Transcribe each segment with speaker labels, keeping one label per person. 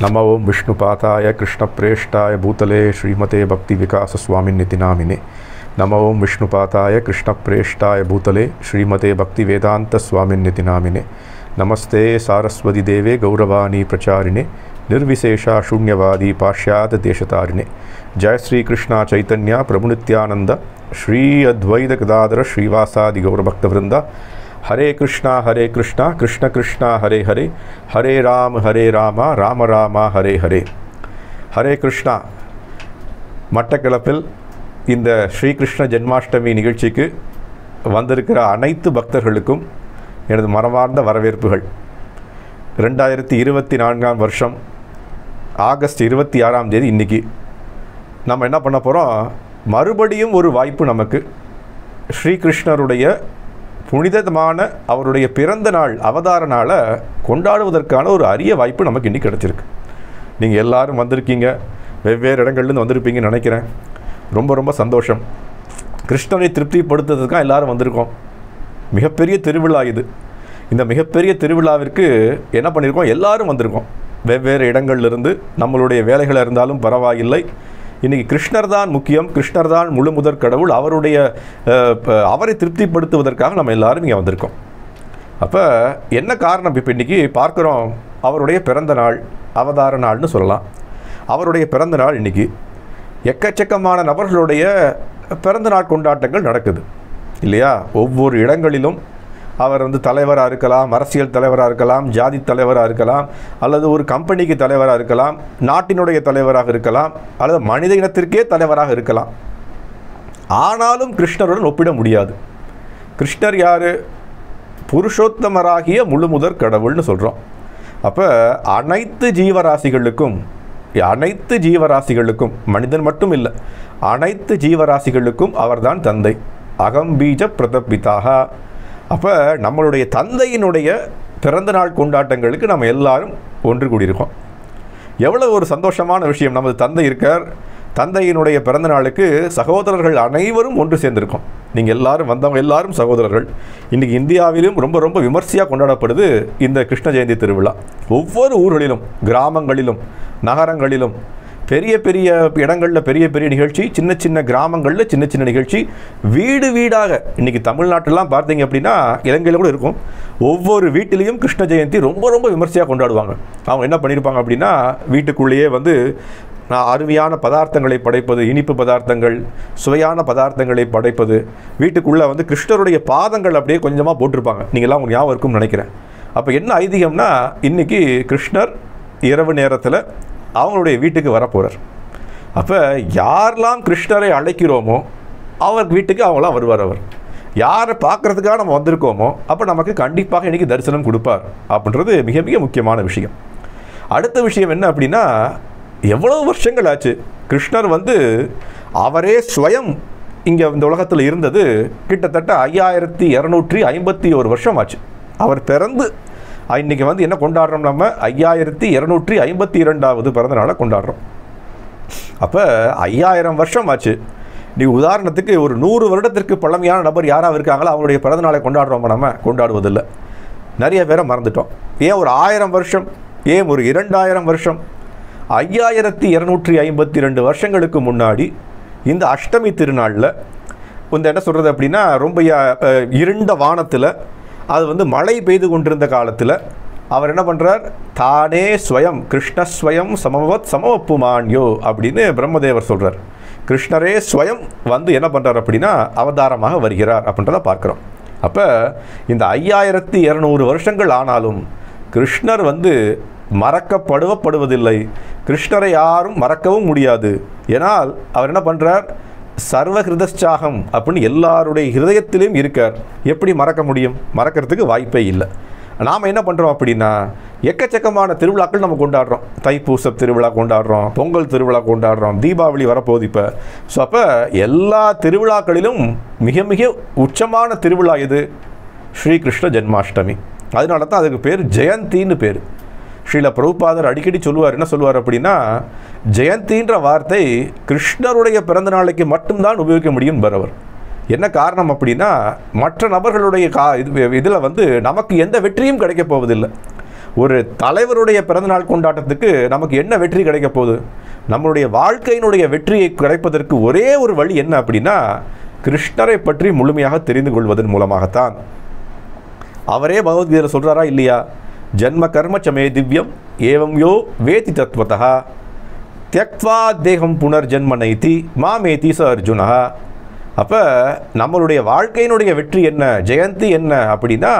Speaker 1: ನಮ ಓಂ ವಿಷ್ಣುಪಾತಾಯ ಕೃಷ್ಣಪ್ರೇಷ್ಠಾಯ ಭೂತಲೆ ಶ್ರೀಮತೆ ಭಕ್ತಿ ವಿಕಾಸ ಭಕ್ತಿವಿಕಾಸಸ್ವಾಮಿನ್ನಿತಿ ನಾಮಿನಿ ನಮ ಓಂ ವಿಷ್ಣುಪಾತಾಯ ಕೃಷ್ಣಪ್ರೇಷ್ಠಾಯ ಭೂತಲೆ ಶ್ರೀಮತೆ ಭಕ್ತಿ ವೇದಾಂತ ಭಕ್ತಿವೇದಾಂತಸ್ವಾಮಿನ್ನಿತಿ ನಾಮಿನಿ ನಮಸ್ತೆ ಸಾರಸ್ವತಿ ದೇವೆ ಗೌರವಾಣಿ ಪ್ರಚಾರಿಣೆ, ನಿರ್ವಿಶೇಷ ಶೂನ್ಯವಾದಿ ಪಾಶ್ಚಾತ್ಯ ದೇಶತಾರಿಣೆ. ಜಯ ಶ್ರೀ ಕೃಷ್ಣ ಚೈತನ್ಯ ಪ್ರಭುನಿತ್ಯಾನಂದ ಶ್ರೀ ಅದ್ವೈತ ಗದಾಧರ ಶ್ರೀವಾಸಾದಿ ಗೌರಭಕ್ತವೃಂದ ஹரே கிருஷ்ணா ஹரே கிருஷ்ணா கிருஷ்ண கிருஷ்ணா ஹரே ஹரே ஹரே ராம் ஹரே ராமா ராம ராமா ஹரே ஹரே. ஹரே கிருஷ்ணா. மட்டக்களப்பில் இந்த ஸ்ரீகிருஷ்ண ஜென்மாஷ்டமி நிகழ்ச்சிக்கு வந்திருக்கிற அனைத்து பக்தர்களுக்கும் எனது மரமார்ந்த வரவேற்புகள். ரெண்டாயிரத்தி இருபத்தி நான்காம் வருஷம் ஆகஸ்ட் இருபத்தி ஆறாம் தேதி இன்றைக்கி நம்ம என்ன பண்ண போகிறோம் மறுபடியும் ஒரு வாய்ப்பு நமக்கு. ஸ்ரீகிருஷ்ணருடைய புனிதமான அவருடைய பிறந்த நாள் அவதார நாளை கொண்டாடுவதற்கான ஒரு அரிய வாய்ப்பு நமக்கு இன்றைக்கி கிடச்சிருக்கு. நீங்கள் எல்லாரும் வந்திருக்கீங்க. வெவ்வேறு இடங்கள்லேருந்து வந்திருப்பீங்கன்னு நினைக்கிறேன். ரொம்ப ரொம்ப சந்தோஷம். கிருஷ்ணனை திருப்திப்படுத்துறதுக்காக எல்லாரும் வந்திருக்கோம். மிகப்பெரிய திருவிழா இது. இந்த மிகப்பெரிய திருவிழாவிற்கு என்ன பண்ணியிருக்கோம் எல்லாரும் வந்திருக்கோம். வெவ்வேறு இடங்கள்லேருந்து நம்மளுடைய வேலைகளாக இருந்தாலும் பரவாயில்லை. இன்றைக்கி கிருஷ்ணர் தான் முக்கியம் கிருஷ்ணர் தான் முழு முதற் கடவுள். அவருடைய அவரை திருப்திப்படுத்துவதற்காக நம்ம எல்லாரும் இங்கே வந்திருக்கோம். அப்போ என்ன காரணம் இப்போ இன்றைக்கி பார்க்குறோம் அவருடைய பிறந்த நாள் அவதார நாள்னு சொல்லலாம். அவருடைய பிறந்த நாள் இன்றைக்கி எக்கச்சக்கமான நபர்களுடைய பிறந்த நாள் கொண்டாட்டங்கள் நடக்குது. இல்லையா? ஒவ்வொரு இடங்களிலும் அவர் வந்து தலைவராக இருக்கலாம் அரசியல் தலைவராக இருக்கலாம் ஜாதி தலைவராக இருக்கலாம் அல்லது ஒரு கம்பெனிக்கு தலைவராக இருக்கலாம் நாட்டினுடைய தலைவராக இருக்கலாம் அல்லது மனித இனத்திற்கே தலைவராக இருக்கலாம். ஆனாலும் கிருஷ்ணருடன் ஒப்பிட முடியாது. கிருஷ்ணர் யார்? புருஷோத்தமராகிய முழுமுதற் கடவுள்னு சொல்கிறோம் அப்போ அனைத்து ஜீவராசிகளுக்கும் அனைத்து ஜீவராசிகளுக்கும் மனிதன் மட்டும் இல்லை அனைத்து ஜீவராசிகளுக்கும் அவர்தான் தந்தை. அகம்பீஜ பிரதபிதாக அப்போ நம்மளுடைய தந்தையினுடைய பிறந்த நாள் கொண்டாட்டங்களுக்கு நம்ம எல்லாரும் ஒன்று கூடியிருக்கோம். எவ்வளோ ஒரு சந்தோஷமான விஷயம். நமது தந்தை இருக்கார். தந்தையினுடைய பிறந்த நாளுக்கு சகோதரர்கள் அனைவரும் ஒன்று சேர்ந்திருக்கோம். நீங்கள் எல்லாரும் வந்தவங்க எல்லாரும் சகோதரர்கள். இன்றைக்கி இந்தியாவிலும் ரொம்ப ரொம்ப விமர்சையாக கொண்டாடப்படுது இந்த கிருஷ்ண ஜெயந்தி திருவிழா. ஒவ்வொரு ஊர்களிலும் கிராமங்களிலும் நகரங்களிலும் பெரிய பெரிய இடங்களில் பெரிய பெரிய நிகழ்ச்சி சின்ன சின்ன கிராமங்களில் சின்ன சின்ன நிகழ்ச்சி. வீடு வீடாக இன்றைக்கி தமிழ்நாட்டிலாம் பார்த்தீங்க அப்படின்னா இலங்கையில் கூட இருக்கும். ஒவ்வொரு வீட்டிலையும் கிருஷ்ண ஜெயந்தி ரொம்ப ரொம்ப விமர்சையாக கொண்டாடுவாங்க. அவங்க என்ன பண்ணியிருப்பாங்க அப்படின்னா வீட்டுக்குள்ளேயே வந்து நான் அருமையான பதார்த்தங்களை படைப்பது இனிப்பு பதார்த்தங்கள் சுவையான பதார்த்தங்களை படைப்பது. வீட்டுக்குள்ளே வந்து கிருஷ்ணருடைய பாதங்கள் அப்படியே கொஞ்சமாக போட்டிருப்பாங்க. நீங்கள்லாம் உங்களுக்கு ஞாபகம் இருக்கும்னு நினைக்கிறேன். அப்போ என்ன ஐதீகம்னா இன்றைக்கி கிருஷ்ணர் இரவு நேரத்தில் அவங்களுடைய வீட்டுக்கு வரப்போகிறார் அப்போ யாரெல்லாம் கிருஷ்ணரை அழைக்கிறோமோ அவர் வீட்டுக்கு அவங்களாம் வருவார் அவர். யாரை பார்க்கறதுக்காக நம்ம வந்திருக்கோமோ அப்போ நமக்கு கண்டிப்பாக இன்றைக்கி தரிசனம் கொடுப்பார் அப்படின்றது மிக மிக முக்கியமான விஷயம். அடுத்த விஷயம் என்ன அப்படின்னா எவ்வளோ வருஷங்கள் ஆச்சு கிருஷ்ணர் வந்து அவரே ஸ்வயம் இங்கே இந்த உலகத்தில் இருந்தது கிட்டத்தட்ட ஐயாயிரத்தி இரநூற்றி ஐம்பத்தி ஒரு வருஷம் ஆச்சு. அவர் பிறந்து இன்றைக்கி இன்னைக்கு வந்து என்ன கொண்டாடுறோம் நம்ம? ஐயாயிரத்தி இரநூற்றி ஐம்பத்தி இரண்டாவது பிறந்த நாளை கொண்டாடுறோம். அப்போ ஐயாயிரம் வருஷம் ஆச்சு. நீ உதாரணத்துக்கு ஒரு நூறு வருடத்திற்கு பழமையான நபர் யாராவது இருக்காங்களோ அவங்களுடைய பிறந்த நாளை கொண்டாடுறோம் நம்ம? கொண்டாடுவதில்லை. நிறைய பேரை மறந்துட்டோம். ஏன் ஒரு ஆயிரம் வருஷம்? ஏன் ஒரு இரண்டாயிரம் வருஷம்? ஐயாயிரத்தி இரநூற்றி ஐம்பத்தி ரெண்டு வருஷங்களுக்கு முன்னாடி இந்த அஷ்டமி திருநாளில் இந்த என்ன சொல்கிறது அப்படின்னா ரொம்ப இருண்ட வானத்தில் அது வந்து மழை பெய்து கொண்டிருந்த காலத்தில் அவர் என்ன பண்ணுறார் தானே ஸ்வயம் கிருஷ்ணஸ்வயம் சமவத் சமவப்புமான்யோ அப்படின்னு பிரம்மதேவர் சொல்கிறார் கிருஷ்ணரே ஸ்வயம் வந்து என்ன பண்ணுறார் அப்படின்னா அவதாரமாக வருகிறார் அப்படின்றத பார்க்குறோம். அப்போ இந்த ஐயாயிரத்தி இரநூறு வருஷங்கள் ஆனாலும் கிருஷ்ணர் வந்து மறக்கப்படுவப்படுவதில்லை கிருஷ்ணரை யாரும் மறக்கவும் முடியாது. ஏனால் அவர் என்ன பண்ணுறார் சர்வ ஹிருதச்சாகம் அப்படின்னு எல்லாருடைய ஹிருதயத்திலையும் இருக்கார் எப்படி மறக்க முடியும்? மறக்கிறதுக்கு வாய்ப்பே இல்லை. நாம் என்ன பண்ணுறோம் அப்படின்னா எக்கச்சக்கமான திருவிழாக்கள் நம்ம கொண்டாடுறோம். தைப்பூச திருவிழா கொண்டாடுறோம் பொங்கல் திருவிழா கொண்டாடுறோம் தீபாவளி வரப்போகுது இப்போ. ஸோ அப்போ எல்லா திருவிழாக்களிலும் மிக மிக உச்சமான திருவிழா இது ஸ்ரீகிருஷ்ண ஜென்மாஷ்டமி. அதனால தான் அதுக்கு பேர் ஜெயந்தின்னு பேர். ஸ்ரீல பிரபுபாதர் அடிக்கடி சொல்லுவார் என்ன சொல்லுவார் அப்படின்னா ஜெயந்தின்ற வார்த்தை கிருஷ்ணருடைய பிறந்த நாளைக்கு மட்டும்தான் உபயோகிக்க முடியும் பரவர் என்ன காரணம் அப்படின்னா மற்ற நபர்களுடைய கா இது இதில் வந்து நமக்கு எந்த வெற்றியும் கிடைக்க போவதில்லை. ஒரு தலைவருடைய பிறந்தநாள் கொண்டாட்டத்துக்கு நமக்கு என்ன வெற்றி கிடைக்க போகுது? நம்மளுடைய வாழ்க்கையினுடைய வெற்றியை கிடைப்பதற்கு ஒரே ஒரு வழி என்ன அப்படின்னா கிருஷ்ணரை பற்றி முழுமையாக தெரிந்து கொள்வதன் மூலமாகத்தான். அவரே பகவத்கீதையில் சொல்கிறாரா இல்லையா? ஜன்ம கர்ம சமே திவ்யம் ஏவம் யோ வேதி தத்வதா தியக்வா தேகம் புனர்ஜன்ம நைதி மாமேதி ச அர்ஜுனா அப்போ நம்மளுடைய வாழ்க்கையினுடைய வெற்றி என்ன? ஜெயந்தி என்ன? அப்படின்னா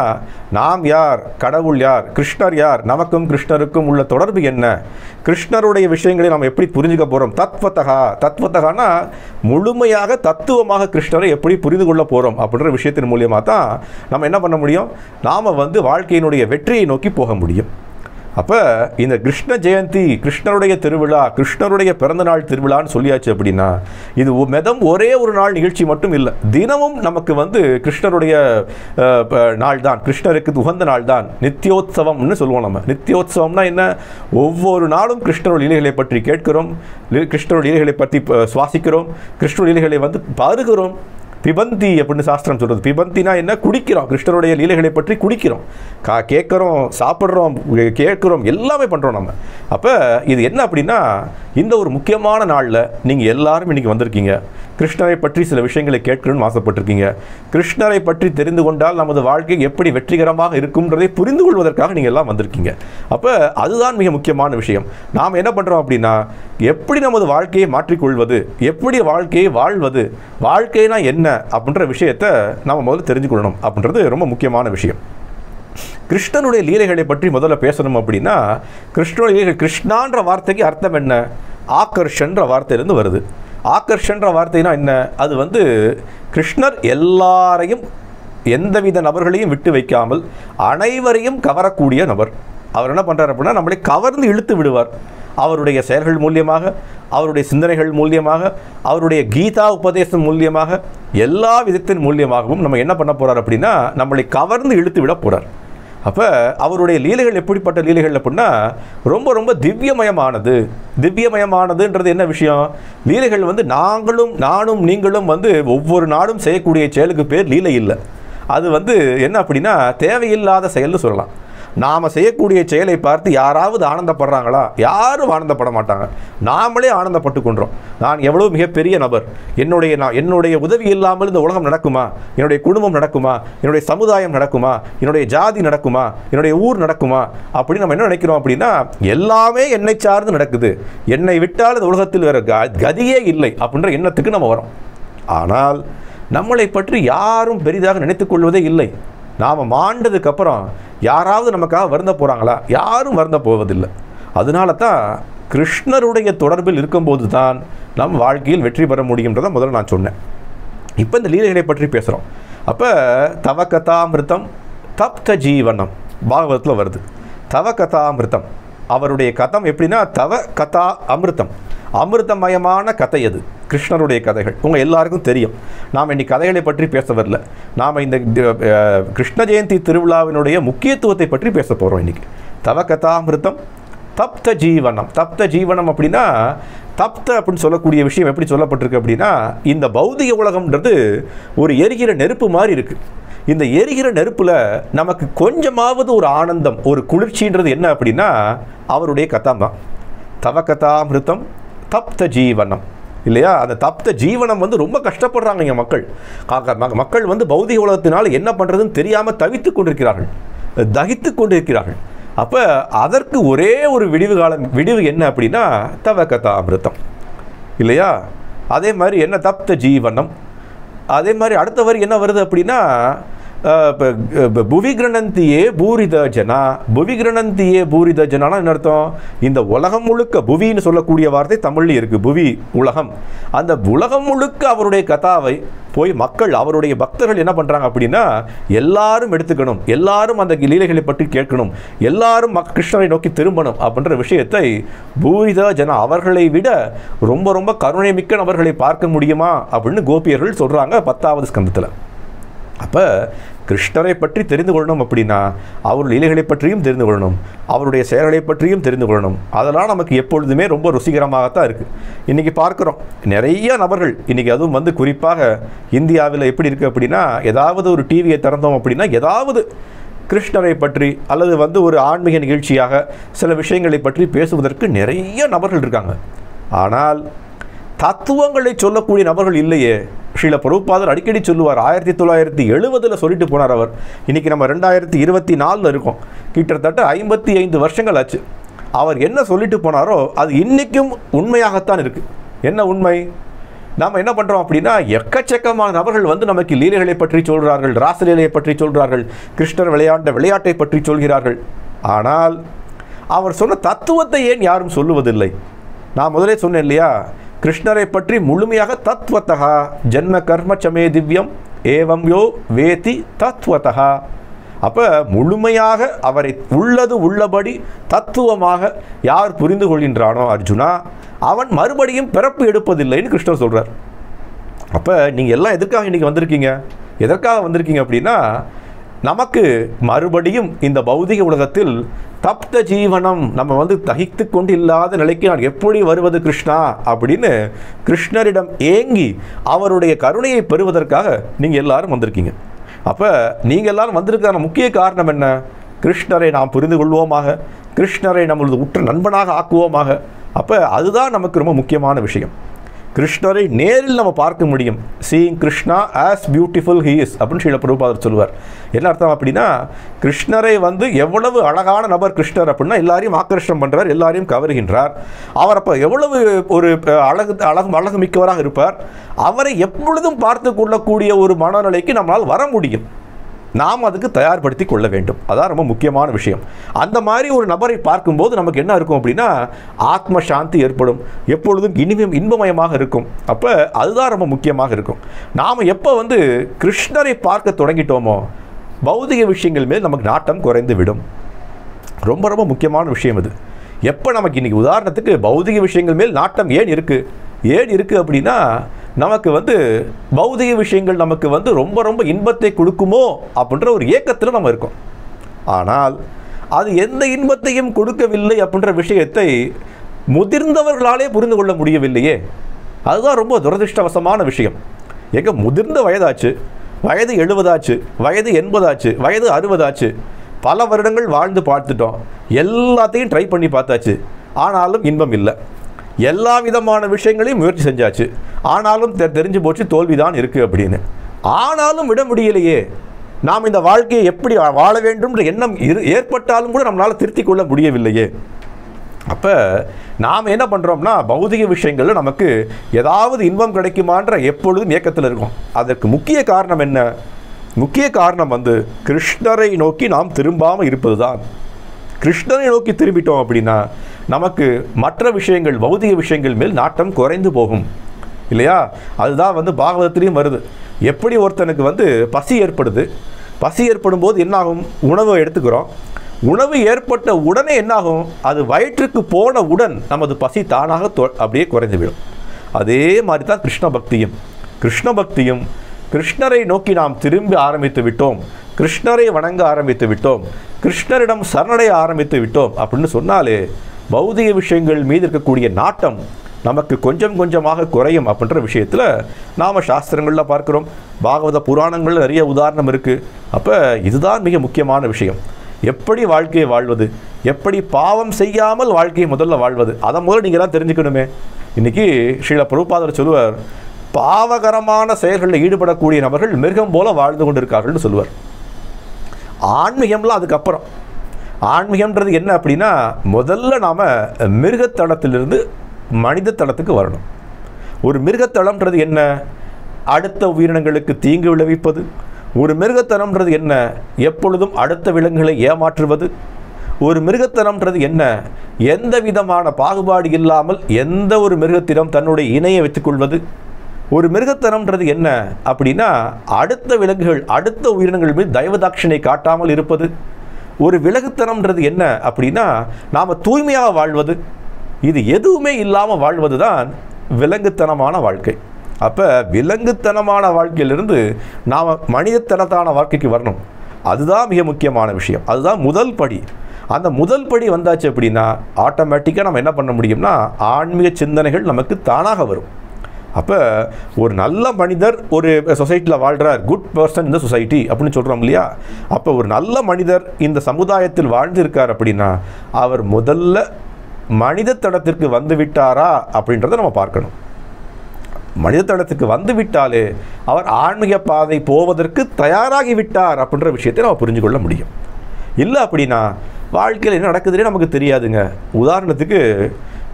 Speaker 1: நாம் யார்? கடவுள் யார்? கிருஷ்ணர் யார்? நமக்கும் கிருஷ்ணருக்கும் உள்ள தொடர்பு என்ன? கிருஷ்ணருடைய விஷயங்களை நாம் எப்படி புரிஞ்சுக்க போகிறோம் தத்வத்தகா தத்வத்தகானா முழுமையாக தத்துவமாக கிருஷ்ணரை எப்படி புரிந்து கொள்ள போகிறோம் அப்படின்ற விஷயத்தின் மூலியமாக தான் நம்ம என்ன பண்ண முடியும்? நாம் வந்து வாழ்க்கையினுடைய வெற்றியை நோக்கி போக முடியும். அப்போ இந்த கிருஷ்ண ஜெயந்தி கிருஷ்ணருடைய திருவிழா கிருஷ்ணருடைய பிறந்தநாள் திருவிழான்னு சொல்லியாச்சு அப்படின்னா இது மெதம் ஒரே ஒரு நாள் நிகழ்ச்சி மட்டும் இல்லை தினமும் நமக்கு வந்து கிருஷ்ணருடைய நாள் தான் கிருஷ்ணருக்கு உகந்த நாள் தான் நித்தியோத்சவம்னு சொல்லுவோம் நம்ம. நித்தியோத்சவம்னா என்ன? ஒவ்வொரு நாளும் கிருஷ்ணரோட இலைகளை பற்றி கேட்கிறோம் கிருஷ்ணரோட இலைகளை பற்றி சுவாசிக்கிறோம் கிருஷ்ணர் இலைகளை வந்து பருகிறோம். பிபந்தி அப்படின்னு சாஸ்திரம் சொல்கிறது பிபந்தினா என்ன? குடிக்கிறோம். கிருஷ்ணருடைய லீலைகளை பற்றி குடிக்கிறோம். கா கேட்குறோம் சாப்பிட்றோம் கேட்குறோம் எல்லாமே பண்ணுறோம் நம்ம. அப்போ இது என்ன அப்படின்னா இந்த ஒரு முக்கியமான நாளில் நீங்கள் எல்லாரும் இன்னைக்கு வந்திருக்கீங்க. கிருஷ்ணரை பற்றி சில விஷயங்களை கேட்கணும்னு ஆசைப்பட்டிருக்கீங்க. கிருஷ்ணரை பற்றி தெரிந்து கொண்டால் நமது வாழ்க்கை எப்படி வெற்றிகரமாக இருக்கும்ன்றதை புரிந்து கொள்வதற்காக நீங்கள் எல்லாம் வந்திருக்கீங்க. அப்போ அதுதான் மிக முக்கியமான விஷயம். நாம் என்ன பண்ணுறோம் அப்படின்னா எப்படி நமது வாழ்க்கையை மாற்றிக்கொள்வது? எப்படி வாழ்க்கையை வாழ்வது? வாழ்க்கைனா என்ன? அப்படின்ற விஷயத்தை நம்ம முதல்ல தெரிஞ்சுக்கொள்ளணும் அப்படின்றது ரொம்ப முக்கியமான விஷயம். கிருஷ்ணனுடைய லீலைகளை பற்றி முதல்ல பேசணும் அப்படின்னா கிருஷ்ணனுடைய லீலைகள் கிருஷ்ணான்ற வார்த்தைக்கு அர்த்தம் என்ன? ஆக்கர்ஷன்ற வார்த்தையிலேருந்து வருது. ஆக்கர்ஷன்ற வார்த்தைனா என்ன? அது வந்து கிருஷ்ணர் எல்லாரையும் எந்தவித நபர்களையும் விட்டு வைக்காமல் அனைவரையும் கவரக்கூடிய நபர். அவர் என்ன பண்ணுறார் அப்படின்னா நம்மளை கவர்ந்து இழுத்து விடுவார். அவருடைய செயல்கள் மூலியமாக அவருடைய சிந்தனைகள் மூலியமாக அவருடைய கீதா உபதேசம் மூலியமாக எல்லா விதத்தின் மூலியமாகவும் நம்ம என்ன பண்ண போகிறார் அப்படின்னா நம்மளை கவர்ந்து இழுத்து விட போகிறார் அப்போ அவருடைய லீலைகள் எப்படிப்பட்ட லீலைகள் அப்படின்னா ரொம்ப ரொம்ப திவ்யமயமானது. திவ்யமயமானதுன்றது என்ன விஷயம்? லீலைகள் வந்து நாங்களும் நானும் நீங்களும் வந்து ஒவ்வொரு நாடும் செய்யக்கூடிய செயலுக்கு பேர் லீலை இல்லை. அது வந்து என்ன அப்படின்னா தேவையில்லாத செயல்னு சொல்லலாம். நாம் செய்யக்கூடிய செயலை பார்த்து யாராவது ஆனந்தப்படுறாங்களா? யாரும் ஆனந்தப்பட மாட்டாங்க. நாமளே ஆனந்தப்பட்டு கொண்டோம் நான் எவ்வளோ மிகப்பெரிய நபர். என்னுடைய நான் என்னுடைய உதவி இல்லாமல் இந்த உலகம் நடக்குமா? என்னுடைய குடும்பம் நடக்குமா? என்னுடைய சமுதாயம் நடக்குமா? என்னுடைய ஜாதி நடக்குமா? என்னுடைய ஊர் நடக்குமா? அப்படின்னு நம்ம என்ன நினைக்கிறோம் அப்படின்னா எல்லாமே என்னை சார்ந்து நடக்குது. என்னை விட்டால் இந்த உலகத்தில் வேறு க- கதியே இல்லை அப்படின்ற எண்ணத்துக்கு நம்ம வரோம் ஆனால் நம்மளை பற்றி யாரும் பெரிதாக நினைத்துக் கொள்வதே இல்லை. நாம் மாண்டதுக்கப்புறம் யாராவது நமக்காக வருந்த போகிறாங்களா யாரும் வருந்த போவதில்லை. அதனால தான் கிருஷ்ணருடைய தொடர்பில் இருக்கும்போது தான் நம் வாழ்க்கையில் வெற்றி பெற முடியுன்றதை முதல்ல நான் சொன்னேன். இப்போ இந்த லீலைகளை பற்றி பேசுகிறோம் அப்போ தவ கதாமிருத்தம் தப்த ஜீவனம் பாகவதத்தில் வருது. தவ கதாமிருத்தம் அவருடைய கதம் எப்படின்னா தவ கதா அமிர்தம். அமிர்தமயமான கதை அது. கிருஷ்ணருடைய கதைகள். உங்கள் எல்லாருக்கும் தெரியும். நாம் இன்னைக்கு கதைகளை பற்றி பேச வரல. நாம் இந்த கிருஷ்ண ஜெயந்தி திருவிழாவினுடைய முக்கியத்துவத்தை பற்றி பேச போகிறோம் இன்னைக்கு. தவ கதாமிருத்தம் தப்த ஜீவனம். தப்த ஜீவனம் அப்படின்னா தப்த அப்படின்னு சொல்லக்கூடிய விஷயம் எப்படி சொல்லப்பட்டிருக்கு அப்படின்னா இந்த பௌதிக உலகம்ன்றது ஒரு எரிகிற நெருப்பு மாதிரி இருக்குது இந்த எரிகிற நெருப்புல நமக்கு கொஞ்சமாவது ஒரு ஆனந்தம் ஒரு குளிர்ச்சின்றது என்ன அப்படின்னா அவருடைய கதாம் தான். தவ கதாமிருத்தம் தப்த ஜீவனம். இல்லையா? அந்த தப்த ஜீவனம் வந்து ரொம்ப கஷ்டப்படுறாங்க இங்கே மக்கள். ம- மக்கள் வந்து பௌதிக உலகத்தினால் என்ன பண்ணுறதுன்னு தெரியாமல் தவித்து கொண்டிருக்கிறார்கள். தகித்து கொண்டிருக்கிறார்கள். அப்போ அதற்கு ஒரே ஒரு விடிவு காலம் விடிவு என்ன அப்படின்னா தவ அமிர்தம் இல்லையா? அதே மாதிரி என்ன? தப்த ஜீவனம். அதே மாதிரி அடுத்த வரி என்ன வருது அப்படின்னா இப்போ புவி கிரணந்தியே பூரித ஜனா புவி கிரணந்தியே பூரித ஜனானா என்ன அர்த்தம்? இந்த உலகம் முழுக்க புவின்னு சொல்லக்கூடிய வார்த்தை தமிழ்லேயும் இருக்குது புவி உலகம். அந்த உலகம் முழுக்க அவருடைய கதாவை போய் மக்கள் அவருடைய பக்தர்கள் என்ன பண்ணுறாங்க அப்படின்னா எல்லாரும் எடுத்துக்கணும் எல்லாரும் அந்த லீலைகளை பற்றி கேட்கணும் எல்லாரும் மக் கிருஷ்ணரை நோக்கி திரும்பணும் அப்படின்ற விஷயத்தை பூரித ஜன அவர்களை விட ரொம்ப ரொம்ப கருணை மிக்க நபர்களை பார்க்க முடியுமா அப்படின்னு கோபியர்கள் சொல்கிறாங்க பத்தாவது ஸ்கந்தத்தில். அப்போ கிருஷ்ணரை பற்றி தெரிந்து கொள்ளணும் அப்படின்னா அவர் லீலைகளை பற்றியும் தெரிந்து கொள்ளணும் அவருடைய செயல்களை பற்றியும் தெரிந்து கொள்ளணும். அதெல்லாம் நமக்கு எப்பொழுதுமே ரொம்ப ருசிகரமாகத்தான் இருக்குது இன்றைக்கி பார்க்குறோம் நிறைய நபர்கள் இன்றைக்கி அதுவும் வந்து குறிப்பாக இந்தியாவில் எப்படி இருக்குது அப்படின்னா ஏதாவது ஒரு டிவியை திறந்தோம் அப்படின்னா ஏதாவது கிருஷ்ணரை பற்றி அல்லது வந்து ஒரு ஆன்மீக நிகழ்ச்சியாக சில விஷயங்களை பற்றி பேசுவதற்கு நிறைய நபர்கள் இருக்காங்க. ஆனால் தத்துவங்களை சொல்லக்கூடிய நபர்கள் இல்லையே. ஷீல பிரபுபாதர் அடிக்கடி சொல்லுவார் ஆயிரத்தி தொள்ளாயிரத்தி எழுபதில் சொல்லிட்டு போனார் அவர். இன்றைக்கி நம்ம ரெண்டாயிரத்தி இருபத்தி நாலில் இருக்கோம். கிட்டத்தட்ட ஐம்பத்தி ஐந்து வருஷங்கள் ஆச்சு. அவர் என்ன சொல்லிட்டு போனாரோ அது இன்றைக்கும் உண்மையாகத்தான் இருக்குது என்ன உண்மை? நாம் என்ன பண்ணுறோம் அப்படின்னா எக்கச்சக்கமான நபர்கள் வந்து நமக்கு லீலைகளை பற்றி சொல்கிறார்கள் ராசலீலையை பற்றி சொல்கிறார்கள் கிருஷ்ணர் விளையாண்ட விளையாட்டை பற்றி சொல்கிறார்கள். ஆனால் அவர் சொன்ன தத்துவத்தை ஏன் யாரும் சொல்லுவதில்லை? நான் முதலே சொன்னேன் இல்லையா கிருஷ்ணரை பற்றி முழுமையாக தத்வத்தகா ஜென்ம கர்ம சமே திவ்யம் ஏவம் யோ வேதி தத்வத்தகா அப்போ முழுமையாக அவரை உள்ளது உள்ளபடி தத்துவமாக யார் புரிந்து கொள்கின்றானோ அர்ஜுனா அவன் மறுபடியும் பிறப்பு எடுப்பதில்லைன்னு கிருஷ்ணர் சொல்கிறார் அப்போ நீங்கள் எல்லாம் எதற்காக இன்றைக்கி வந்திருக்கீங்க? எதற்காக வந்திருக்கீங்க அப்படின்னா நமக்கு மறுபடியும் இந்த பௌதிக உலகத்தில் தப்த ஜீவனம் நம்ம வந்து தகித்து கொண்டு இல்லாத நிலைக்கு நான் எப்படி வருவது கிருஷ்ணா அப்படின்னு கிருஷ்ணரிடம் ஏங்கி அவருடைய கருணையை பெறுவதற்காக நீங்கள் எல்லாரும் வந்திருக்கீங்க. அப்போ நீங்கள் எல்லாரும் வந்திருக்கான முக்கிய காரணம் என்ன? கிருஷ்ணரை நாம் புரிந்து கொள்வோமாக கிருஷ்ணரை நம்மளது உற்ற நண்பனாக ஆக்குவோமாக. அப்போ அதுதான் நமக்கு ரொம்ப முக்கியமான விஷயம். கிருஷ்ணரை நேரில் நம்ம பார்க்க முடியும். Seeing Krishna as beautiful he is அப்படின்னு ஸ்ரீல பிரபுபாதர் சொல்லுவார். என்ன அர்த்தம் அப்படின்னா கிருஷ்ணரை வந்து எவ்வளவு அழகான நபர் கிருஷ்ணர் அப்படின்னா எல்லாரையும் ஆக்கர்ஷணம் பண்ணுறார் எல்லாரையும் கவருகின்றார். அவர் அப்போ எவ்வளவு ஒரு அழகு அழகு அழகு மிக்கவராக இருப்பார். அவரை எப்பொழுதும் பார்த்து கொள்ளக்கூடிய ஒரு மனநிலைக்கு நம்மளால் வர முடியும். நாம் அதுக்கு தயார்படுத்தி கொள்ள வேண்டும். அதான் ரொம்ப முக்கியமான விஷயம். அந்த மாதிரி ஒரு நபரை பார்க்கும்போது நமக்கு என்ன இருக்கும் அப்படின்னா ஆத்ம சாந்தி ஏற்படும். எப்பொழுதும் இனிமையும் இன்பமயமாக இருக்கும். அப்போ அதுதான் ரொம்ப முக்கியமாக இருக்கும். நாம் எப்போ வந்து கிருஷ்ணரை பார்க்க தொடங்கிட்டோமோ பௌதிக விஷயங்கள் மேல் நமக்கு நாட்டம் குறைந்து விடும். ரொம்ப ரொம்ப முக்கியமான விஷயம் இது எப்போ நமக்கு இன்றைக்கி உதாரணத்துக்கு பௌதிக விஷயங்கள் மேல் நாட்டம் ஏன் இருக்குது ஏன் இருக்குது அப்படின்னா நமக்கு வந்து பௌதிக விஷயங்கள் நமக்கு வந்து ரொம்ப ரொம்ப இன்பத்தை கொடுக்குமோ அப்படின்ற ஒரு ஏக்கத்தில் நம்ம இருக்கோம். ஆனால் அது எந்த இன்பத்தையும் கொடுக்கவில்லை அப்படின்ற விஷயத்தை முதிர்ந்தவர்களாலே புரிந்து கொள்ள முடியவில்லையே. அதுதான் ரொம்ப துரதிருஷ்டவசமான விஷயம். எங்க முதிர்ந்த வயதாச்சு வயது எழுபதாச்சு வயது எண்பதாச்சு வயது அறுபதாச்சு பல வருடங்கள் வாழ்ந்து பார்த்துட்டோம். எல்லாத்தையும் ட்ரை பண்ணி பார்த்தாச்சு. ஆனாலும் இன்பம் இல்லை. எல்லா விதமான விஷயங்களையும் முயற்சி செஞ்சாச்சு. ஆனாலும் தெ- தெரிஞ்சு போச்சு தோல்விதான் இருக்குது அப்படின்னு. ஆனாலும் விட முடியலையே. நாம் இந்த வாழ்க்கையை எப்படி வாழ வேண்டும்ன்ற எண்ணம் இரு ஏற்பட்டாலும் கூட நம்மளால் திருத்திக் கொள்ள முடியவில்லையே. அப்போ நாம் என்ன பண்ணுறோம்னா பௌதிக விஷயங்களில் நமக்கு ஏதாவது இன்பம் கிடைக்குமான்ற எப்பொழுதும் இயக்கத்தில் இருக்கும். அதற்கு முக்கிய காரணம் என்ன? முக்கிய காரணம் வந்து கிருஷ்ணரை நோக்கி நாம் திரும்பாமல் இருப்பது தான் கிருஷ்ணரை நோக்கி திரும்பிட்டோம் அப்படின்னா நமக்கு மற்ற விஷயங்கள் பௌதிக விஷயங்கள் மேல் நாட்டம் குறைந்து போகும். இல்லையா? அதுதான் வந்து பாகவதத்திலையும் வருது. எப்படி ஒருத்தனுக்கு வந்து பசி ஏற்படுது? பசி ஏற்படும் போது என்னாகும்? உணவை எடுத்துக்கிறோம். உணவு ஏற்பட்ட உடனே என்னாகும்? அது வயிற்றுக்கு போன உடன் நமது பசி தானாக தொ- அப்படியே குறைந்து விடும். அதே மாதிரி தான் கிருஷ்ண பக்தியும். கிருஷ்ண பக்தியும் கிருஷ்ணரை நோக்கி நாம் திரும்பி ஆரம்பித்து விட்டோம். கிருஷ்ணரை வணங்க ஆரம்பித்து விட்டோம். கிருஷ்ணரிடம் சரணடைய ஆரம்பித்து விட்டோம். அப்படின்னு சொன்னாலே பௌதிக விஷயங்கள் மீது இருக்கக்கூடிய நாட்டம் நமக்கு கொஞ்சம் கொஞ்சமாக குறையும் அப்படின்ற விஷயத்தில் நாம் சாஸ்திரங்களில் பார்க்குறோம். பாகவத புராணங்களில் நிறைய உதாரணம் இருக்குது அப்போ இதுதான் மிக முக்கியமான விஷயம். எப்படி வாழ்க்கையை வாழ்வது? எப்படி பாவம் செய்யாமல் வாழ்க்கையை முதல்ல வாழ்வது? அதை முதல்ல நீங்கள் தான் தெரிஞ்சுக்கணுமே. இன்னைக்கு ஸ்ரீல பிரபுபாதர் சொல்லுவார் பாவகரமான செயல்களில் ஈடுபடக்கூடிய நபர்கள் மிருகம் போல வாழ்ந்து கொண்டிருக்கார்கள்னு சொல்லுவார். ஆன்மீகம்லாம் அதுக்கப்புறம். ஆன்மீகம்ன்றது என்ன அப்படின்னா முதல்ல நாம் மிருகத்தளத்திலிருந்து மனித தளத்துக்கு வரணும். ஒரு மிருகத்தளம்ன்றது என்ன? அடுத்த உயிரினங்களுக்கு தீங்கு விளைவிப்பது. ஒரு மிருகத்தனம்ன்றது என்ன? எப்பொழுதும் அடுத்த விலங்குகளை ஏமாற்றுவது. ஒரு மிருகத்தனம்ன்றது என்ன? எந்த விதமான பாகுபாடு இல்லாமல் எந்த ஒரு மிருகத்திடம் தன்னுடைய இணையை வைத்துக்கொள்வது. ஒரு மிருகத்தனம்ன்றது என்ன அப்படின்னா அடுத்த விலங்குகள் அடுத்த உயிரினங்கள் மீது தயவதாட்சணை காட்டாமல் இருப்பது. ஒரு விலகுத்தனம்ன்றது என்ன அப்படின்னா நாம் தூய்மையாக வாழ்வது. இது எதுவுமே இல்லாமல் வாழ்வது தான் விலங்குத்தனமான வாழ்க்கை. அப்போ விலங்குத்தனமான வாழ்க்கையிலிருந்து நாம் மனிதத்தனத்தான வாழ்க்கைக்கு வரணும். அதுதான் மிக முக்கியமான விஷயம். அதுதான் முதல் படி. அந்த முதல் படி வந்தாச்சு அப்படின்னா ஆட்டோமேட்டிக்காக நம்ம என்ன பண்ண முடியும்னா ஆன்மீக சிந்தனைகள் நமக்கு தானாக வரும். அப்போ ஒரு நல்ல மனிதர் ஒரு சொசைட்டியில் வாழ்கிறார் குட் பர்சன் இந்த சொசைட்டி அப்படின்னு சொல்கிறோம் இல்லையா? அப்போ ஒரு நல்ல மனிதர் இந்த சமுதாயத்தில் வாழ்ந்திருக்கார் அப்படின்னா அவர் முதல்ல மனித தடத்திற்கு வந்து விட்டாரா அப்படின்றத நம்ம பார்க்கணும். மனித தளத்துக்கு வந்து விட்டாலே அவர் ஆன்மீக பாதை போவதற்கு தயாராகி விட்டார் அப்படின்ற விஷயத்தை நம்ம புரிஞ்சு கொள்ள முடியும். இல்லை அப்படின்னா வாழ்க்கையில் என்ன நடக்குதுன்னே நமக்கு தெரியாதுங்க. உதாரணத்துக்கு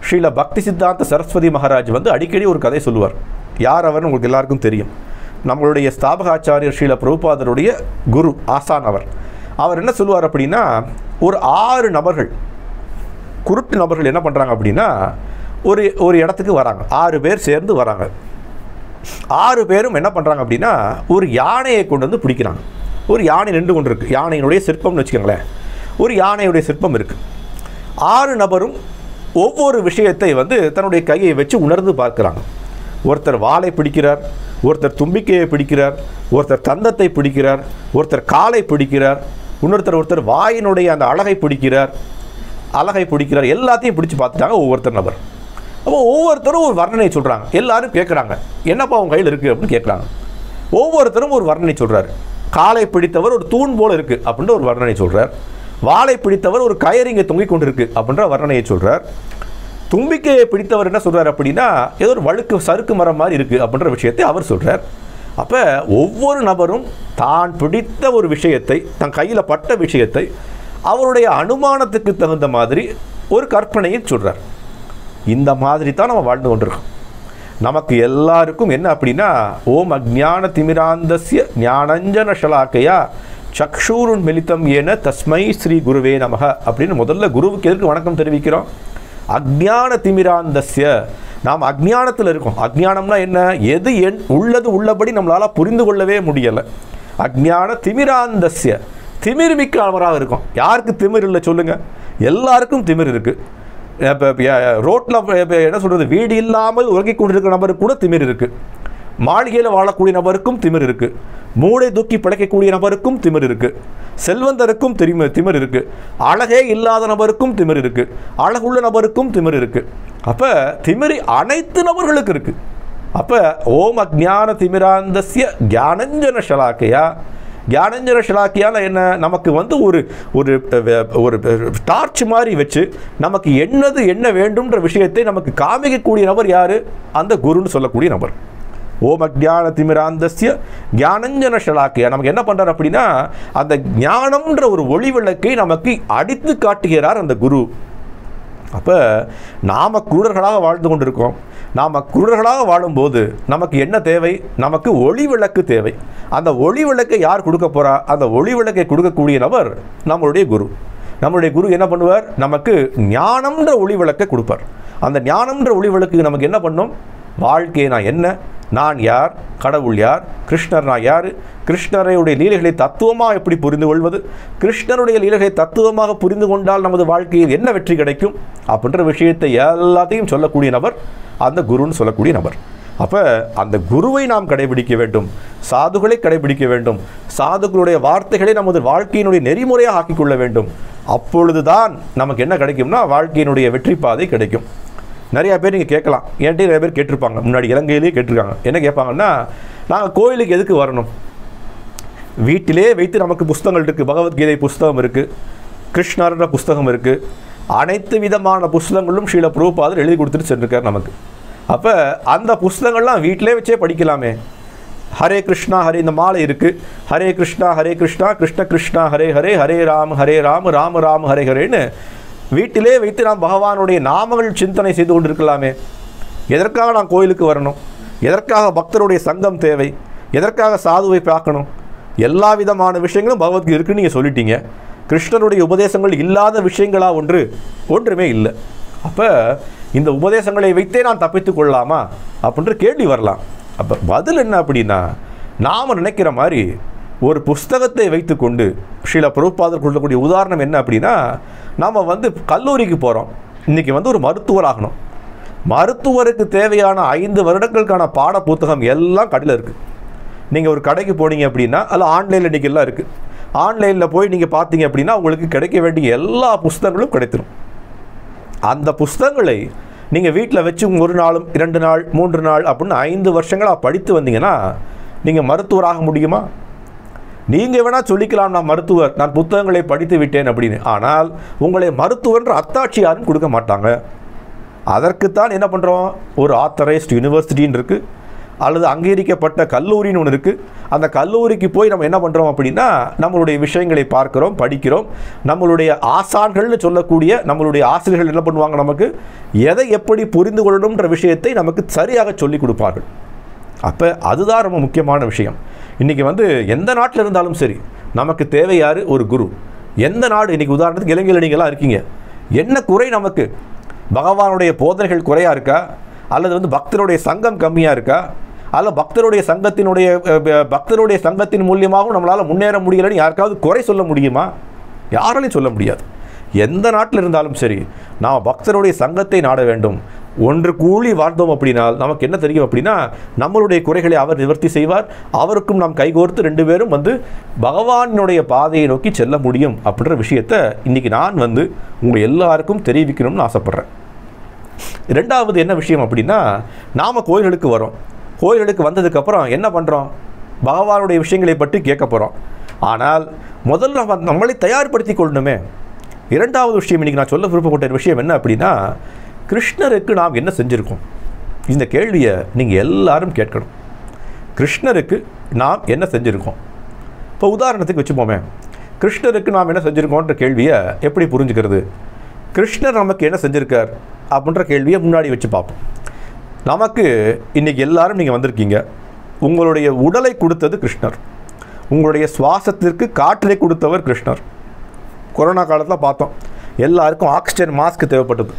Speaker 1: ஸ்ரீல பக்தி சித்தாந்த சரஸ்வதி மகாராஜ் வந்து அடிக்கடி ஒரு கதை சொல்லுவார். யார் அவர்னு உங்களுக்கு எல்லாருக்கும் தெரியும். நம்மளுடைய ஸ்தாபக ஆச்சாரியர் ஸ்ரீல பிரபுபாதருடைய குரு ஆசான் அவர். அவர் என்ன சொல்லுவார் அப்படின்னா ஒரு ஆறு நபர்கள் குருட்டு நபர்கள் என்ன பண்ணுறாங்க அப்படின்னா ஒரு ஒரு இடத்துக்கு வராங்க. ஆறு பேர் சேர்ந்து வராங்க. ஆறு பேரும் என்ன பண்ணுறாங்க அப்படின்னா ஒரு யானையை கொண்டு வந்து பிடிக்கிறாங்க. ஒரு யானை நின்று கொண்டு இருக்குது யானையினுடைய சிற்பம்னு வச்சுக்கோங்களேன். ஒரு யானையுடைய சிற்பம் இருக்குது ஆறு நபரும் ஒவ்வொரு விஷயத்தை வந்து தன்னுடைய கையை வச்சு உணர்ந்து பார்க்குறாங்க. ஒருத்தர் வாளை பிடிக்கிறார் ஒருத்தர் தும்பிக்கையை பிடிக்கிறார் ஒருத்தர் தந்தத்தை பிடிக்கிறார் ஒருத்தர் காலை பிடிக்கிறார் இன்னொருத்தர் ஒருத்தர் வாயினுடைய அந்த அழகை பிடிக்கிறார் அழகை பிடிக்கிறார் எல்லாத்தையும் பிடிச்சி பார்த்துட்டாங்க ஒவ்வொருத்தர் நபர். அப்போ ஒவ்வொருத்தரும் ஒரு வர்ணனை சொல்கிறாங்க எல்லாரும் கேட்குறாங்க என்னப்பா உங்கள் கையில் இருக்குது அப்படின்னு கேட்குறாங்க ஒவ்வொருத்தரும் ஒரு வர்ணனை சொல்கிறார் காலை பிடித்தவர் ஒரு தூண் போல் இருக்குது அப்படின்ட்டு ஒரு வர்ணனை சொல்கிறார் வாளை பிடித்தவர் ஒரு கயறு இங்கே தொங்கிக் கொண்டிருக்கு அப்படின்ற வர்ணனையை சொல்கிறார் தும்பிக்கையை பிடித்தவர் என்ன சொல்கிறார் அப்படின்னா ஏதோ ஒரு வழுக்கு சறுக்கு மரம் மாதிரி இருக்குது அப்படின்ற விஷயத்தை அவர் சொல்கிறார் அப்போ ஒவ்வொரு நபரும் தான் பிடித்த ஒரு விஷயத்தை தன் கையில் பட்ட விஷயத்தை அவருடைய அனுமானத்துக்கு தகுந்த மாதிரி ஒரு கற்பனையை சொல்கிறார் இந்த மாதிரி தான் நம்ம வாழ்ந்து கொண்டிருக்கோம். நமக்கு எல்லாருக்கும் என்ன அப்படின்னா ஓம் அஜ்ஞான திமிராந்தசிய ஞானஞ்சன ஷலாக்கையா சக்ஷூருன் மிலித்தம் ஏன தஸ்மை ஸ்ரீ குருவே நமக அப்படின்னு முதல்ல குருவுக்கு எதற்கு வணக்கம் தெரிவிக்கிறோம்? அஜ்ஞான திமிராந்தஸ்ய. நாம் அக்ஞானத்தில் இருக்கோம். அக்ஞானம்னா என்ன? எது என் உள்ளது உள்ளபடி நம்மளால் புரிந்து கொள்ளவே முடியலை. அக்ஞான திமிராந்தஸ்ய. திமிர் மிக்க அவராக இருக்கும். யாருக்கு திமிர் இல்லை சொல்லுங்கள் எல்லாருக்கும் திமிர் இருக்குது இப்போ ரோட்டில் என்ன சொல்கிறது வீடு இல்லாமல் உறங்கிக் கொண்டிருக்கிற நபருக்கு கூட திமிர் இருக்குது மாளிகையில் வாழக்கூடிய நபருக்கும் திமிர் இருக்குது மூளை தூக்கி பிழைக்கக்கூடிய நபருக்கும் திமிர் இருக்குது செல்வந்தருக்கும் திமிர் திமிர் இருக்குது அழகே இல்லாத நபருக்கும் திமிர் இருக்குது அழகுள்ள நபருக்கும் திமிர் இருக்குது அப்போ திமிரி அனைத்து நபர்களுக்கு இருக்குது அப்போ ஓம் அஜ்ஞான திமிராந்தசிய ஜானஞ்சன ஷலாக்கையா? ஜானஞ்சன ஷலாக்கியால் என்ன? நமக்கு வந்து ஒரு ஒரு ஒரு டார்ச் மாதிரி வச்சு நமக்கு என்னது என்ன வேண்டும்ன்ற விஷயத்தை நமக்கு காமிக்கக்கூடிய நபர் யார்? அந்த குருன்னு சொல்லக்கூடிய நபர். ஓம் அஜ்ஞான திமிராந்தஸ்ய ஞானஞ்சன ஷலாக்கியா. நமக்கு என்ன பண்ணுறார் அப்படின்னா அந்த ஞானம்ன்ற ஒரு ஒளி விளக்கை நமக்கு அடித்து காட்டுகிறார் அந்த குரு. அப்போ நாம் குருடர்களாக வாழ்ந்து கொண்டிருக்கோம். நாம் குருடர்களாக வாழும்போது நமக்கு என்ன தேவை? நமக்கு ஒளி விளக்கு தேவை. அந்த ஒளி விளக்கை யார் கொடுக்க போகிறா அந்த ஒளி விளக்கை கொடுக்கக்கூடிய நபர் நம்மளுடைய குரு. நம்மளுடைய குரு என்ன பண்ணுவார்? நமக்கு ஞானம்ன்ற ஒளி விளக்கை கொடுப்பார். அந்த ஞானம்ன்ற ஒளி விளக்கு நமக்கு என்ன பண்ணும்? வாழ்க்கையை நான் என்ன? நான் யார்? கடவுள் யார்? கிருஷ்ணர் நான் யார்? கிருஷ்ணருடைய லீலைகளை தத்துவமாக எப்படி புரிந்து கொள்வது? கிருஷ்ணருடைய லீலைகளை தத்துவமாக புரிந்து கொண்டால் நமது வாழ்க்கையில் என்ன வெற்றி கிடைக்கும்? அப்படின்ற விஷயத்தை எல்லாத்தையும் சொல்லக்கூடிய நபர் அந்த குருன்னு சொல்லக்கூடிய நபர். அப்போ அந்த குருவை நாம் கடைபிடிக்க வேண்டும். சாதுகளை கடைபிடிக்க வேண்டும். சாதுகளுடைய வார்த்தைகளை நமது வாழ்க்கையினுடைய நெறிமுறையாக ஆக்கிக்கொள்ள வேண்டும். அப்பொழுதுதான் நமக்கு என்ன கிடைக்கும்னா வாழ்க்கையினுடைய வெற்றி பாதை கிடைக்கும். நிறையா பேர் நீங்கள் கேட்கலாம். என்கிட்ட நிறைய பேர் கேட்டிருப்பாங்க. முன்னாடி இலங்கையிலேயே கேட்டிருக்காங்க. என்ன கேட்பாங்கன்னா நாங்கள் கோயிலுக்கு எதுக்கு வரணும்? வீட்டிலே வைத்து நமக்கு புஸ்தகங்கள் இருக்குது பகவத்கீதை புஸ்தகம் இருக்குது கிருஷ்ணர்ன்ற புஸ்தகம் இருக்குது அனைத்து விதமான புஸ்தகங்களும் ஸ்ரீல பிரபுபாதர் எழுதி கொடுத்துட்டு சென்றிருக்கார் நமக்கு. அப்போ அந்த புஸ்தகங்கள்லாம் வீட்டிலே வச்சே படிக்கலாமே. ஹரே கிருஷ்ணா ஹரே இந்த மாலை இருக்குது ஹரே கிருஷ்ணா ஹரே கிருஷ்ணா கிருஷ்ண கிருஷ்ணா ஹரே ஹரே ஹரே ராம் ஹரே ராம் ராம ராம் ஹரே ஹரேன்னு வீட்டிலே வைத்து நாம் பகவானுடைய நாமங்கள் சிந்தனை செய்து கொண்டிருக்கலாமே. எதற்காக நான் கோயிலுக்கு வரணும்? எதற்காக பக்தருடைய சங்கம் தேவை? எதற்காக சாதுவை பார்க்கணும்? எல்லா விதமான விஷயங்களும் பகவத்கீதை இருக்குன்னு நீங்கள் சொல்லிட்டீங்க. கிருஷ்ணருடைய உபதேசங்கள் இல்லாத விஷயங்களா ஒன்று ஒன்றுமே இல்லை. அப்போ இந்த உபதேசங்களை வைத்தே நான் தப்பித்து கொள்ளலாமா? அப்படின்ற கேள்வி வரலாம். அப்போ பதில் என்ன அப்படின்னா நாம் நினைக்கிற மாதிரி ஒரு புஸ்தகத்தை வைத்துக்கொண்டு ஸ்ரீல பிரபுபாதர் கொடுக்கக்கூடிய உதாரணம் என்ன அப்படின்னா நாம் வந்து கல்லூரிக்கு போகிறோம் இன்றைக்கி வந்து ஒரு மருத்துவர் ஆகணும். மருத்துவருக்கு தேவையான ஐந்து வருடங்களுக்கான பாட புத்தகம் எல்லாம் கடையில் இருக்குது நீங்கள் ஒரு கடைக்கு போனீங்க அப்படின்னா அதில் ஆன்லைனில் இன்றைக்கி எல்லாம் இருக்குது ஆன்லைனில் போய் நீங்கள் பார்த்தீங்க அப்படின்னா உங்களுக்கு கிடைக்க வேண்டிய எல்லா புஸ்தகங்களும் கிடைத்திடும். அந்த புஸ்தகங்களை நீங்கள் வீட்டில் வச்சு ஒரு நாளும் இரண்டு நாள் மூன்று நாள் அப்படின்னு ஐந்து வருஷங்களாக படித்து வந்தீங்கன்னா நீங்கள் மருத்துவராக முடியுமா? நீங்கள் வேணால் சொல்லிக்கலாம் நான் மருத்துவர் நான் புத்தகங்களை படித்து விட்டேன் அப்படின்னு. ஆனால் உங்களை மருத்துவன்ற அத்தாட்சி யாரும் கொடுக்க மாட்டாங்க. அதற்குத்தான் என்ன பண்ணுறோம் ஒரு ஆத்தரைஸ்ட் யூனிவர்சிட்டின்னு இருக்குது அல்லது அங்கீகரிக்கப்பட்ட கல்லூரின்னு ஒன்று இருக்குது அந்த கல்லூரிக்கு போய் நம்ம என்ன பண்ணுறோம் அப்படின்னா நம்மளுடைய விஷயங்களை பார்க்கிறோம் படிக்கிறோம். நம்மளுடைய ஆசான்கள்னு சொல்லக்கூடிய நம்மளுடைய ஆசிரியர்கள் என்ன பண்ணுவாங்க நமக்கு? எதை எப்படி புரிந்து கொள்ளணுன்ற விஷயத்தை நமக்கு சரியாக சொல்லிக் கொடுப்பார்கள். அப்போ அதுதான் ரொம்ப முக்கியமான விஷயம். இன்றைக்கி வந்து எந்த நாட்டில் இருந்தாலும் சரி நமக்கு தேவை யார்? ஒரு குரு. எந்த நாடு? இன்றைக்கி உதாரணத்துக்கு இலங்கையில் நீங்களாம் இருக்கீங்க. என்ன குறை நமக்கு? பகவானுடைய போதனைகள் குறையாக இருக்கா? அல்லது வந்து பக்தருடைய சங்கம் கம்மியாக இருக்கா? அல்ல பக்தருடைய சங்கத்தினுடைய பக்தருடைய சங்கத்தின் மூலியமாகவும் நம்மளால் முன்னேற முடியலன்னு யாருக்காவது குறை சொல்ல முடியுமா? யாராலையும் சொல்ல முடியாது. எந்த நாட்டில் இருந்தாலும் சரி நாம் பக்தருடைய சங்கத்தை நாட வேண்டும். ஒன்று கூலி வாழ்ந்தோம் அப்படின்னால் நமக்கு என்ன தெரியும் அப்படின்னா நம்மளுடைய குறைகளை அவர் நிவர்த்தி செய்வார். அவருக்கும் நாம் கைகோர்த்து ரெண்டு பேரும் வந்து பகவானுடைய பாதையை நோக்கி செல்ல முடியும் அப்படின்ற விஷயத்தை இன்றைக்கி நான் வந்து உங்கள் எல்லாருக்கும் தெரிவிக்கணும்னு ஆசைப்பட்றேன். ரெண்டாவது என்ன விஷயம் அப்படின்னா நாம் கோயில்களுக்கு வரோம். கோயில்களுக்கு வந்ததுக்கப்புறம் என்ன பண்ணுறோம் பகவானுடைய விஷயங்களை பற்றி கேட்க போகிறோம் ஆனால் முதல்ல நம்ம நம்மளை தயார்படுத்தி கொள்ளணுமே. இரண்டாவது விஷயம் இன்றைக்கி நான் சொல்ல விருப்பப்பட்ட விஷயம் என்ன அப்படின்னா கிருஷ்ணருக்கு நாம் என்ன செஞ்சுருக்கோம்? இந்த கேள்வியை நீங்கள் எல்லாரும் கேட்கணும். கிருஷ்ணருக்கு நாம் என்ன செஞ்சுருக்கோம்? இப்போ உதாரணத்துக்கு வச்சுப்போமே. கிருஷ்ணருக்கு நாம் என்ன செஞ்சுருக்கோன்ற கேள்வியை எப்படி புரிஞ்சுக்கிறது? கிருஷ்ணர் நமக்கு என்ன செஞ்சுருக்கார்? அப்படின்ற கேள்வியை முன்னாடி வச்சு பார்ப்போம். நமக்கு இன்றைக்கி எல்லாரும் நீங்கள் வந்திருக்கீங்க. உங்களுடைய உடலை கொடுத்தது கிருஷ்ணர். உங்களுடைய சுவாசத்திற்கு காற்றை கொடுத்தவர் கிருஷ்ணர். கொரோனா காலத்தில் பார்த்தோம். எல்லாருக்கும் ஆக்சிஜன் மாஸ்க் தேவைப்பட்டது.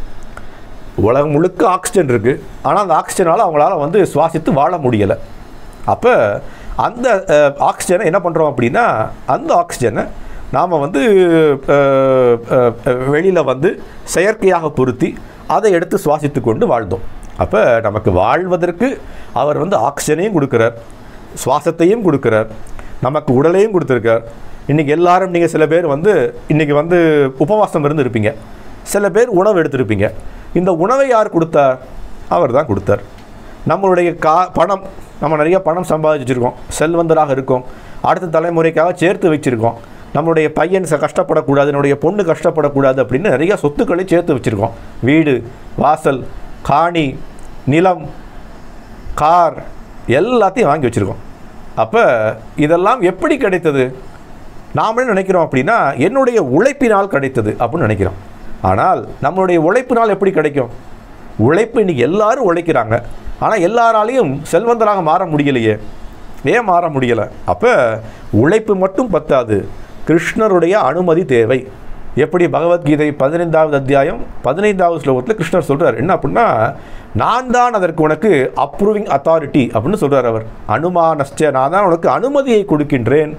Speaker 1: உலகம் முழுக்க ஆக்சிஜன் இருக்குது ஆனால் அந்த ஆக்சிஜனால் அவங்களால வந்து சுவாசித்து வாழ முடியலை. அப்போ அந்த ஆக்சிஜனை என்ன பண்ணுறோம் அப்படின்னா அந்த ஆக்சிஜனை நாம் வந்து வெளியில் வந்து செயற்கையாக பொருத்தி அதை எடுத்து சுவாசித்து கொண்டு வாழ்ந்தோம். அப்போ நமக்கு வாழ்வதற்கு அவர் வந்து ஆக்சிஜனையும் கொடுக்குறார். சுவாசத்தையும் கொடுக்குறார். நமக்கு உடலையும் கொடுத்துருக்கார். இன்றைக்கி எல்லாரும் நீங்கள் சில பேர் வந்து இன்றைக்கி வந்து உபவாசம் இருந்து இருப்பீங்க சில பேர் உணவு எடுத்திருப்பீங்க. இந்த உணவை யார் கொடுத்தார்? அவர் தான் கொடுத்தார். நம்மளுடைய கா பணம் நம்ம நிறைய பணம் சம்பாதிச்சு வச்சுருக்கோம் செல்வந்தராக இருக்கோம். அடுத்த தலைமுறைக்காக சேர்த்து வச்சுருக்கோம். நம்மளுடைய பையன் கஷ்டப்படக்கூடாது என்னுடைய பொண்ணு கஷ்டப்படக்கூடாது அப்படின்னு நிறைய சொத்துக்களை சேர்த்து வச்சுருக்கோம். வீடு வாசல் காணி நிலம் கார் எல்லாத்தையும் வாங்கி வச்சுருக்கோம். அப்போ இதெல்லாம் எப்படி கிடைத்தது? நாமளே நினைக்கிறோம் அப்படின்னா என்னுடைய உழைப்பினால் கிடைத்தது அப்படின்னு நினைக்கிறோம். ஆனால் நம்மளுடைய உழைப்பினால் எப்படி கிடைக்கும்? உழைப்பு இன்னைக்கு எல்லாரும் உழைக்கிறாங்க. ஆனால் எல்லாராலையும் செல்வந்தராக மாற முடியலையே. ஏன் மாற முடியலை? அப்போ உழைப்பு மட்டும் பத்தாது. கிருஷ்ணருடைய அனுமதி தேவை. எப்படி பகவத்கீதை பதினைந்தாவது அத்தியாயம் பதினைந்தாவது ஸ்லோகத்தில் கிருஷ்ணர் சொல்கிறார் என்ன அப்படின்னா நான் தான் அதற்கு உனக்கு அப்ரூவிங் அத்தாரிட்டி அப்படின்னு சொல்கிறார் அவர். அனுமானஸ்ட நான் தான் உனக்கு அனுமதியை கொடுக்கின்றேன்.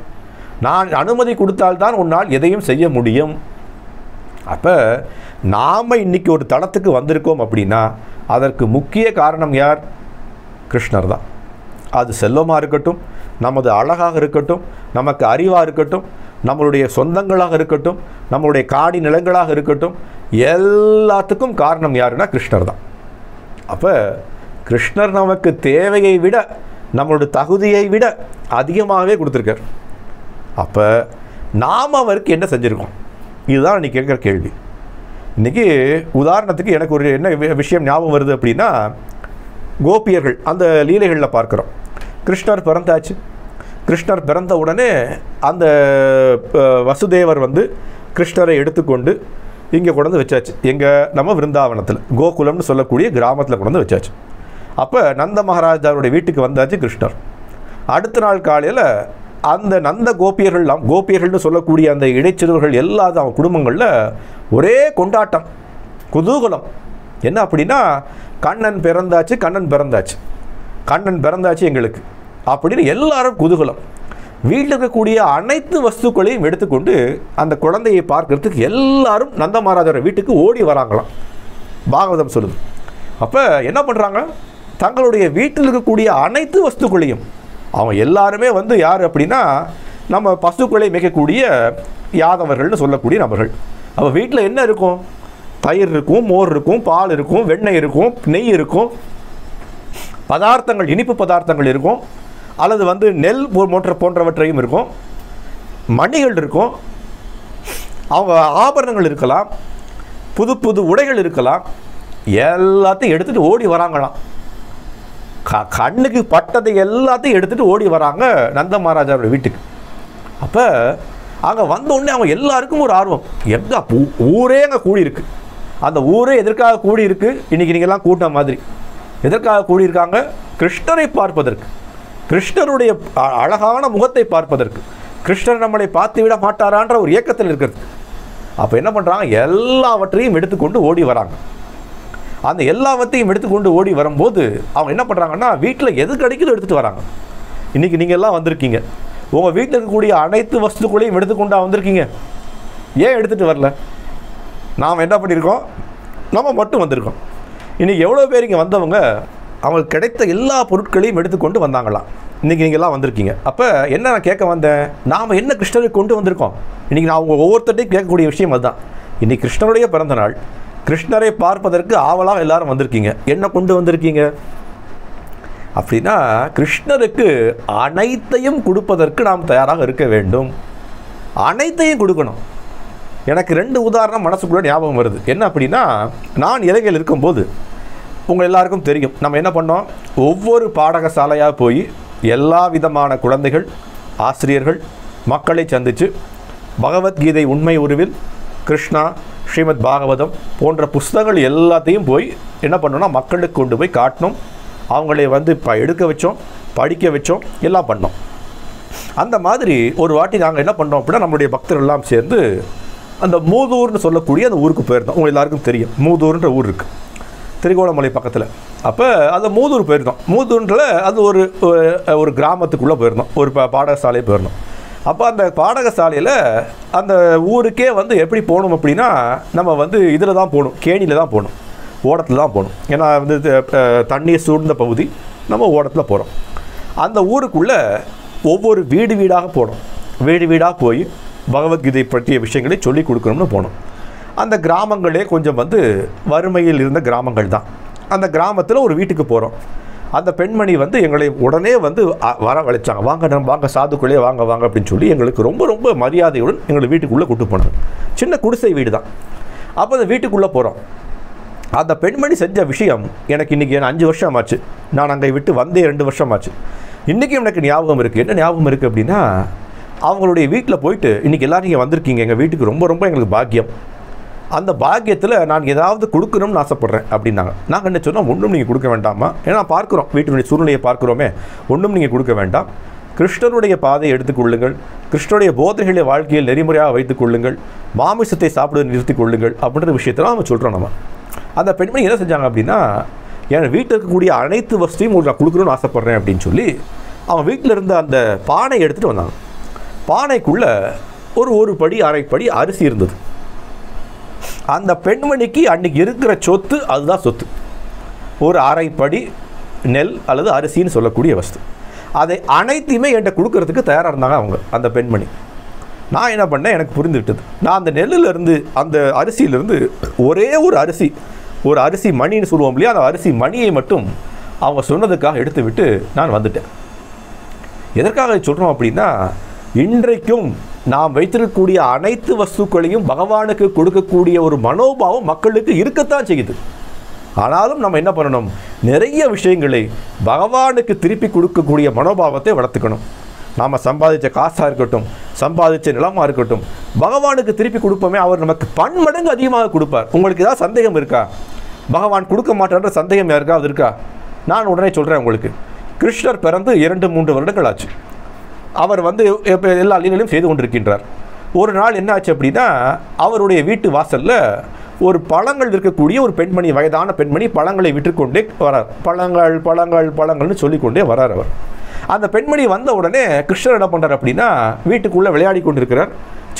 Speaker 1: நான் அனுமதி கொடுத்தால்தான் உன்னால் எதையும் செய்ய முடியும். அப்போ நாம் இன்னைக்கு ஒரு தளத்துக்கு வந்திருக்கோம் அப்படின்னா அதற்கு முக்கிய காரணம் யார்? கிருஷ்ணர் தான். அது செல்வமாக இருக்கட்டும் நமது அழகாக இருக்கட்டும் நமக்கு அறிவாக இருக்கட்டும் நம்மளுடைய சொந்தங்களாக இருக்கட்டும் நம்மளுடைய காடி நிலங்களாக இருக்கட்டும் எல்லாத்துக்கும் காரணம் யாருன்னா கிருஷ்ணர் தான். அப்போ கிருஷ்ணர் நமக்கு தேவையை விட நம்மளோட தகுதியை விட அதிகமாகவே கொடுத்துருக்கார். அப்போ நாம் அவருக்கு என்ன செஞ்சுருக்கோம்? இதுதான் நீ கேட்குற கேள்வி. இன்றைக்கி உதாரணத்துக்கு எனக்கு ஒரு என்ன வி- விஷயம் ஞாபகம் வருது அப்படின்னா கோபியர்கள் அந்த லீலைகளில் பார்க்குறோம். கிருஷ்ணர் பிறந்தாச்சு. கிருஷ்ணர் பிறந்த உடனே அந்த வசுதேவர் வந்து கிருஷ்ணரை எடுத்துக்கொண்டு இங்கே கொண்டு வச்சாச்சு. எங்கே நம்ம விருந்தாவனத்தில் கோகுலம்னு சொல்லக்கூடிய கிராமத்தில் கொண்டு வச்சாச்சு. அப்போ நந்த மகாராஜாவுடைய வீட்டுக்கு வந்தாச்சு கிருஷ்ணர். அடுத்த நாள் காலையில் அந்த நந்த கோபியர்கள்லாம் கோபியர்கள்னு சொல்லக்கூடிய அந்த இடைச்சிறுவர்கள் எல்லா அவன் குடும்பங்களில் ஒரே கொண்டாட்டம். குதூகலம். என்ன அப்படின்னா கண்ணன் பிறந்தாச்சு கண்ணன் பிறந்தாச்சு. கண்ணன் பிறந்தாச்சு எங்களுக்கு. அப்படின்னு எல்லாரும் குதூகலம். வீட்டில் இருக்கக்கூடிய அனைத்து வஸ்துக்களையும் எடுத்துக்கொண்டு அந்த குழந்தையை பார்க்கறதுக்கு எல்லாரும் நந்த வீட்டுக்கு ஓடி வராங்களாம். பாகவதம் சொல்லுது. அப்போ என்ன பண்ணுறாங்க தங்களுடைய வீட்டில் இருக்கக்கூடிய அனைத்து வஸ்துக்களையும் அவங்க எல்லாருமே வந்து யார் அப்படின்னா நம்ம பசுக்களை மேய்க்கக்கூடிய யாதவர்கள்னு சொல்லக்கூடிய நபர்கள். அப்போ வீட்டில் என்ன இருக்கும்? தயிர் இருக்கும் மோர் இருக்கும் பால் இருக்கும் வெண்ணெய் இருக்கும் நெய் இருக்கும். பதார்த்தங்கள் இனிப்பு பதார்த்தங்கள் இருக்கும். அல்லது வந்து நெல் போன்ற போன்றவற்றையும் இருக்கும். மணிகள் இருக்கும். அவங்க ஆபரணங்கள் இருக்கலாம். புது புது உடைகள் இருக்கலாம். எல்லாத்தையும் எடுத்துகிட்டு ஓடி வராங்களாம். கண்ணுக்கு பட்டதை எல்லாத்தையும் எடுத்துகிட்டு ஓடி வராங்க நந்த மகாராஜாவோட வீட்டுக்கு. அப்போ அங்கே வந்த உடனே அவங்க எல்லாருக்கும் ஒரு ஆர்வம். எங்கே ஊரே அங்கே கூடி இருக்கு அந்த ஊரே எதற்காக கூடி இருக்கு இன்னைக்கு நீங்கள்லாம் கூட்டம் மாதிரி. எதற்காக கூடியிருக்காங்க? கிருஷ்ணரை பார்ப்பதற்கு. கிருஷ்ணருடைய அ- அழகான முகத்தை பார்ப்பதற்கு. கிருஷ்ணர் நம்மளை பார்த்து விட மாட்டாரான்ற ஒரு ஏக்கத்தில் இருக்கிறது. அப்போ என்ன பண்ணுறாங்க எல்லாவற்றையும் எடுத்துக்கொண்டு ஓடி வராங்க. அந்த எல்லாவற்றையும் எடுத்துக்கொண்டு ஓடி வரும்போது அவங்க என்ன பண்ணுறாங்கன்னா வீட்டில் எது கிடைக்குதோ எடுத்துகிட்டு வராங்க. இன்றைக்கி நீங்கள் எல்லாம் வந்திருக்கீங்க. உங்கள் வீட்டில் இருக்கக்கூடிய அனைத்து வஸ்துக்களையும் எடுத்துக்கொண்டா வந்திருக்கீங்க. ஏன் எடுத்துகிட்டு வரல? நாம் என்ன பண்ணியிருக்கோம்? நம்ம மட்டும் வந்திருக்கோம். இன்றைக்கி எவ்வளோ பேர் இங்கே வந்தவங்க அவங்களுக்கு கிடைத்த எல்லா பொருட்களையும் எடுத்துக்கொண்டு வந்தாங்களாம் இன்றைக்கி நீங்கள்லாம் வந்திருக்கீங்க. அப்போ என்ன நான் கேட்க வந்தேன்? நாம் என்ன கிருஷ்ணரை கொண்டு வந்திருக்கோம்? இன்றைக்கி நான் அவங்க ஒவ்வொருத்தட்டையும் கேட்கக்கூடிய விஷயம் அதுதான். இன்றைக்கி கிருஷ்ணனுடைய பிறந்த நாள். கிருஷ்ணரை பார்ப்பதற்கு ஆவலாக எல்லாரும் வந்திருக்கீங்க. என்ன கொண்டு வந்திருக்கீங்க? அப்படின்னா கிருஷ்ணருக்கு அனைத்தையும் கொடுப்பதற்கு நாம் தயாராக இருக்க வேண்டும். அனைத்தையும் கொடுக்கணும். எனக்கு ரெண்டு உதாரணம் மனசுக்குள்ள ஞாபகம் வருது. என்ன அப்படின்னா நான் இலங்கையில் இருக்கும்போது உங்கள் எல்லாருக்கும் தெரியும் நம்ம என்ன பண்ணோம்? ஒவ்வொரு பாடகசாலையாக போய் எல்லா விதமான குழந்தைகள் ஆசிரியர்கள் மக்களை சந்தித்து பகவத்கீதை உண்மை உருவில் கிருஷ்ணா ஸ்ரீமத் பாகவதம் போன்ற புஸ்தகங்கள் எல்லாத்தையும் போய் என்ன பண்ணோம்னா மக்களுக்கு கொண்டு போய் காட்டணும். அவங்களை வந்து இப்போ எடுக்க வச்சோம் படிக்க வச்சோம் எல்லாம் பண்ணோம். அந்த மாதிரி ஒரு வாட்டி நாங்கள் என்ன பண்ணோம் அப்படின்னா நம்மளுடைய பக்தர்கள் எல்லாம் சேர்ந்து அந்த மூதூர்னு சொல்லக்கூடிய அந்த ஊருக்கு போயிருந்தோம். உங்கள் எல்லாருக்கும் தெரியும். மூதூர்ன்ற ஊர் இருக்குது திருகோணமலை பக்கத்தில். அப்போ அந்த மூதூர் போயிருந்தோம். மூதூரில் அது ஒரு ஒரு- கிராமத்துக்குள்ளே போயிருந்தோம். ஒரு பா- பாடசாலை போயிருந்தோம். அப்போ அந்த பாடகசாலையில் அந்த ஊருக்கே வந்து எப்படி போகணும் அப்படின்னா நம்ம வந்து இதில் தான் போகணும் கேணியில் தான் போகணும் ஓடத்தில் தான் போகணும். ஏன்னா வந்து இது, தண்ணீர் சூழ்ந்த பகுதி நம்ம ஓடத்தில் போகிறோம் அந்த ஊருக்குள்ளே ஒவ்வொரு வீடு வீடாக போனோம் வீடு வீடாக போய் பகவத்கீதை பற்றிய விஷயங்களை சொல்லி கொடுக்கணும்னு போனோம் அந்த கிராமங்களே கொஞ்சம் வந்து வறுமையில் இருந்த கிராமங்கள் தான். அந்த கிராமத்தில் ஒரு வீட்டுக்கு போகிறோம் அந்த பெண்மணி வந்து எங்களை உடனே வந்து வரவழைச்சாங்க. வாங்க நம்ம வாங்க சாதுக்குள்ளே வாங்க வாங்க அப்படின்னு சொல்லி எங்களுக்கு ரொம்ப ரொம்ப மரியாதையுடன் எங்களை வீட்டுக்குள்ளே கூட்டு போனாங்க. சின்ன குடிசை வீடு தான். அப்போ அந்த வீட்டுக்குள்ளே போகிறோம் அந்த பெண்மணி செஞ்ச விஷயம் எனக்கு இன்றைக்கி அஞ்சு வருஷம் ஆச்சு நான் அங்கே விட்டு வந்தே ரெண்டு வருஷம் ஆச்சு இன்றைக்கும் எனக்கு ஞாபகம் இருக்குது என்ன ஞாபகம் இருக்குது அப்படின்னா அவங்களுடைய வீட்டில் போயிட்டு இன்றைக்கி எல்லோரும் இங்கே வந்திருக்கீங்க. எங்கள் வீட்டுக்கு ரொம்ப ரொம்ப எங்களுக்கு பாக்கியம். அந்த பாக்கியத்தில் நான் ஏதாவது கொடுக்கணும்னு ஆசைப்பட்றேன் அப்படின்னாங்க. நாங்கள் என்ன சொன்னோம்? ஒன்றும் நீங்கள் கொடுக்க வேண்டாமா ஏன்னா பார்க்குறோம். வீட்டினுடைய சூழ்நிலையை பார்க்குறோமே. ஒன்றும் நீங்கள் கொடுக்க வேண்டாம். கிருஷ்ணனுடைய பாதையை எடுத்துக்கொள்ளுங்கள் கிருஷ்ணனுடைய போதைகளை வாழ்க்கையில் நெறிமுறையாக வைத்துக் கொள்ளுங்கள். மாமிசத்தை சாப்பிடுவதை நிறுத்திக் கொள்ளுங்கள். அப்படின்ற விஷயத்தெல்லாம் நம்ம சொல்கிறோம் நம்ம. அந்த பெண்மணி என்ன செஞ்சாங்க அப்படின்னா என் வீட்டில் இருக்கக்கூடிய அனைத்து வசதியும் உங்களுக்கு நான் கொடுக்கணும்னு ஆசைப்பட்றேன் அப்படின்னு சொல்லி அவன் வீட்டில் இருந்த அந்த பானை எடுத்துகிட்டு வந்தாங்க. பானைக்குள்ளே ஒரு ஒரு படி அரை படி அரிசி இருந்தது. அந்த பெண்மணிக்கு அன்றைக்கி இருக்கிற சொத்து அதுதான் சொத்து. ஒரு அரைப்படி நெல் அல்லது அரிசின்னு சொல்லக்கூடிய வஸ்து. அதை அனைத்தையுமே என்கிட்ட கொடுக்கறதுக்கு தயாராக இருந்தாங்க அவங்க அந்த பெண்மணி. நான் என்ன பண்ணேன்? எனக்கு புரிந்துவிட்டது. நான் அந்த நெல்லிலிருந்து அந்த அரிசியிலிருந்து ஒரே ஒரு அரிசி ஒரு அரிசி மணின்னு சொல்லுவோம் இல்லையா? அந்த அரிசி மணியை மட்டும் அவங்க சொன்னதுக்காக எடுத்து விட்டு நான் வந்துட்டேன். எதற்காக சொல்கிறோம் அப்படின்னா இன்றைக்கும் நாம் வைத்திருக்கக்கூடிய அனைத்து வஸ்துக்களையும் பகவானுக்கு கொடுக்கக்கூடிய ஒரு மனோபாவம் மக்களுக்கு இருக்கத்தான் செய்யுது. ஆனாலும் நம்ம என்ன பண்ணணும்? நிறைய விஷயங்களை பகவானுக்கு திருப்பி கொடுக்கக்கூடிய மனோபாவத்தை வளர்த்துக்கணும். நாம் சம்பாதிச்ச காசாக இருக்கட்டும் சம்பாதிச்ச நிலமாக இருக்கட்டும் பகவானுக்கு திருப்பி கொடுப்போமே அவர் நமக்கு பன்மடங்கு அதிகமாக கொடுப்பார். உங்களுக்கு ஏதாவது சந்தேகம் இருக்கா? பகவான் கொடுக்க மாட்டான்ற சந்தேகம் யாருக்காவது இருக்கா? நான் உடனே சொல்கிறேன் உங்களுக்கு. கிருஷ்ணர் பிறந்து இரண்டு மூன்று வருடங்கள் ஆச்சு. அவர் வந்து இப்போ எல்லா லீலையும் செய்து கொண்டிருக்கின்றார். ஒரு நாள் என்ன ஆச்சு அப்படின்னா அவருடைய வீட்டு வாசலில் ஒரு பழங்கள் இருக்கக்கூடிய ஒரு பெண்மணி வயதான பெண்மணி பழங்களை விற்றுக்கொண்டே வரார். பழங்கள் பழங்கள் பழங்கள்னு சொல்லிக்கொண்டே வரார் அவர். அந்த பெண்மணி வந்த உடனே கிருஷ்ணர் என்ன பண்ணுறார் அப்படின்னா வீட்டுக்குள்ளே விளையாடி கொண்டிருக்கிறார்.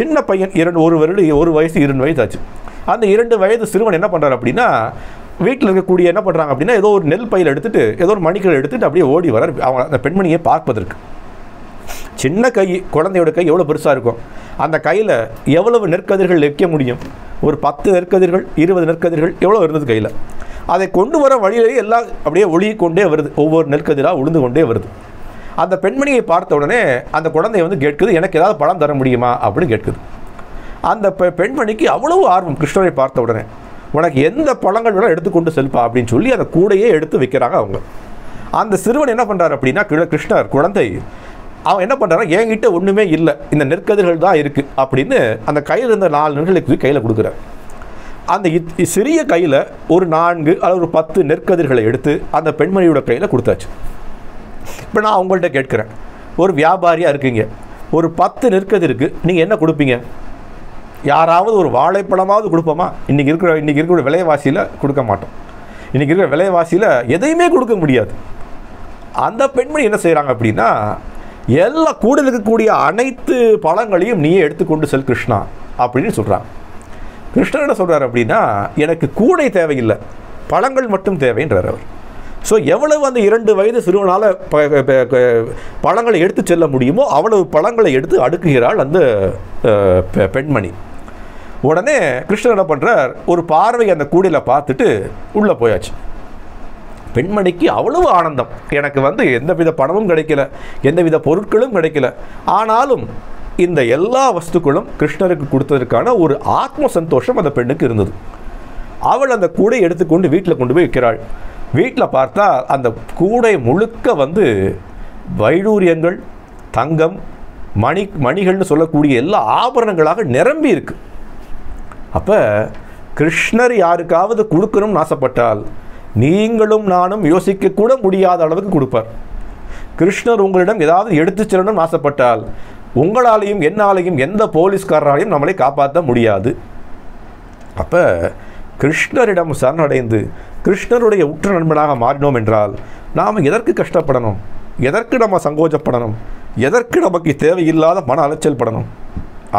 Speaker 1: சின்ன பையன் இரண்டு ஒரு வருடு ஒரு வயசு இரண்டு வயசு ஆச்சு. அந்த இரண்டு வயது சிறுவன் என்ன பண்ணுறார் அப்படின்னா வீட்டில் இருக்கக்கூடிய என்ன பண்ணுறாங்க அப்படின்னா ஏதோ ஒரு நெல் பையில் எடுத்துகிட்டு ஏதோ ஒரு மணிக்கல் எடுத்துட்டு அப்படியே ஓடி வரார். அவங்க அந்த பெண்மணியை பார்ப்பதற்கு. சின்ன கை குழந்தையோட கை எவ்வளோ பெருசாக இருக்கும் அந்த கையில் எவ்வளவு நெற்கதிர்கள் வைக்க முடியும்? ஒரு பத்து நெற்கதிர்கள் இருபது நெற்கதிர்கள் எவ்வளோ இருந்தது கையில்? அதை கொண்டு வர வழியிலேயே எல்லாம் அப்படியே ஒளி கொண்டே வருது. ஒவ்வொரு நெற்கதிராக உளுந்து கொண்டே வருது. அந்த பெண்மணியை பார்த்த உடனே அந்த குழந்தை வந்து கேட்குது எனக்கு ஏதாவது பழம் தர முடியுமா? அப்படின்னு கேட்குது. அந்த பெ பெண்மணிக்கு அவ்வளவு ஆர்வம். கிருஷ்ணரை பார்த்த உடனே உனக்கு எந்த பழங்கள் வேணால் எடுத்துக்கொண்டு செல்பா அப்படின்னு சொல்லி அந்த கூடையே எடுத்து வைக்கிறாங்க அவங்க. அந்த சிறுவன் என்ன பண்ணுறாரு அப்படின்னா கிருஷ்ணர் குழந்தை அவன் என்ன பண்ணுறான் என்கிட்ட ஒன்றுமே இல்லை. இந்த நெற்கதிர்கள் தான் இருக்குது அப்படின்னு அந்த கையில் இருந்த நாலு நெற்களுக்கு கையில் கொடுக்குறார். அந்த இத் சிறிய கையில் ஒரு நான்கு அல்லது ஒரு பத்து நெற்கதிர்களை எடுத்து அந்த பெண்மணியோட கையில் கொடுத்தாச்சு. இப்போ நான் அவங்கள்ட்ட கேட்குறேன். ஒரு வியாபாரியாக இருக்கீங்க. ஒரு பத்து நெற்கதிருக்கு நீங்கள் என்ன கொடுப்பீங்க? யாராவது ஒரு வாழைப்பழமாவது கொடுப்போமா? இன்றைக்கி இருக்கிற இன்றைக்கி இருக்கிற விலைவாசியில் கொடுக்க மாட்டோம். இன்றைக்கி இருக்கிற விலைவாசியில் எதையுமே கொடுக்க முடியாது. அந்த பெண்மணி என்ன செய்கிறாங்க அப்படின்னா எல்லா கூட இருக்கக்கூடிய அனைத்து பழங்களையும் நீயே எடுத்துக்கொண்டு செல் கிருஷ்ணா அப்படின்னு சொல்கிறான் கிருஷ்ணர் என்ன சொல்கிறார் அப்படின்னா எனக்கு கூடை தேவையில்லை பழங்கள் மட்டும் தேவைன்றார் அவர். ஸோ எவ்வளவு அந்த இரண்டு வயது சிறுவனால் பழங்களை எடுத்து செல்ல முடியுமோ அவ்வளவு பழங்களை எடுத்து அடுக்குகிறாள் அந்த பெ- பெண்மணி. உடனே கிருஷ்ணர் என்ன பண்ணுறார் ஒரு பார்வை அந்த கூடையில் பார்த்துட்டு உள்ளே போயாச்சு. பெண்மணிக்கு அவ்வளவு ஆனந்தம். எனக்கு வந்து எந்தவித பணமும் கிடைக்கல எந்தவித பொருட்களும் கிடைக்கல. ஆனாலும் இந்த எல்லா வஸ்துக்களும் கிருஷ்ணருக்கு கொடுத்ததற்கான ஒரு ஆத்ம சந்தோஷம் அந்த பெண்ணுக்கு இருந்தது. அவள் அந்த கூடை எடுத்துக்கொண்டு வீட்டில் கொண்டு போய் வைக்கிறாள் வீட்டில் பார்த்தா அந்த கூடை முழுக்க வந்து வைடூரியங்கள் தங்கம் மணி மணிகள்னு சொல்லக்கூடிய எல்லா ஆபரணங்களாக நிரம்பி இருக்கு. அப்போ கிருஷ்ணர் யாருக்காவது கொடுக்கணும்னு ஆசைப்பட்டால் நீங்களும் நானும் யோசிக்க கூட முடியாத அளவுக்கு கொடுப்பார். கிருஷ்ணர் உங்களிடம் ஏதாவது எடுத்துச் செல்லணும்னு ஆசைப்பட்டால் உங்களாலையும் என்னாலையும் எந்த போலீஸ்காரராலையும் நம்மளை காப்பாற்ற முடியாது. அப்போ கிருஷ்ணரிடம் சரணடைந்து கிருஷ்ணருடைய உற்ற நண்பனாக மாறினோம் என்றால் நாம் எதற்கு கஷ்டப்படணும்? எதற்கு நம்ம சங்கோஜப்படணும்? எதற்கு நமக்கு தேவையில்லாத மன அலைச்சல் படணும்?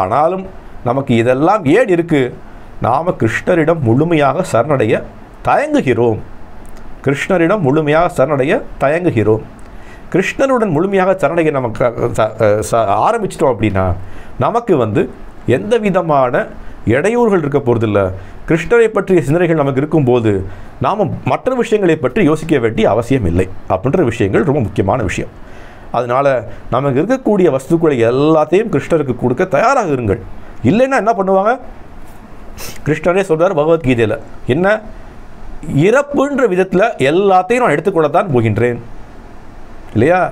Speaker 1: ஆனாலும் நமக்கு இதெல்லாம் ஏன் இருக்குது நாம் கிருஷ்ணரிடம் முழுமையாக சரணடைய தயங்குகிறோம். கிருஷ்ணரிடம் முழுமையாக சரணடைய தயங்குகிறோம். கிருஷ்ணனுடன் முழுமையாக சரணடைய நமக்கு ஆரம்பிச்சிட்டோம் அப்படின்னா நமக்கு வந்து எந்த விதமான இடையூறுகள் இருக்க போகிறதில்ல கிருஷ்ணரை பற்றிய சிந்தனைகள் நமக்கு இருக்கும்போது நாம் மற்ற விஷயங்களை பற்றி யோசிக்க வேண்டிய அவசியம் இல்லை. அப்படின்ற விஷயங்கள் ரொம்ப முக்கியமான விஷயம். அதனால் நமக்கு இருக்கக்கூடிய வஸ்துக்களை எல்லாத்தையும் கிருஷ்ணருக்கு கொடுக்க தயாராக இருங்கள். இல்லைன்னா என்ன பண்ணுவாங்க? கிருஷ்ணரே சொல்கிறார் பகவத்கீதையில் என்ன? இறப்புன்ற விதத்தில் எல்லாத்தையும் நான் எடுத்துக்கொள்ளத்தான் போகின்றேன். இல்லையா?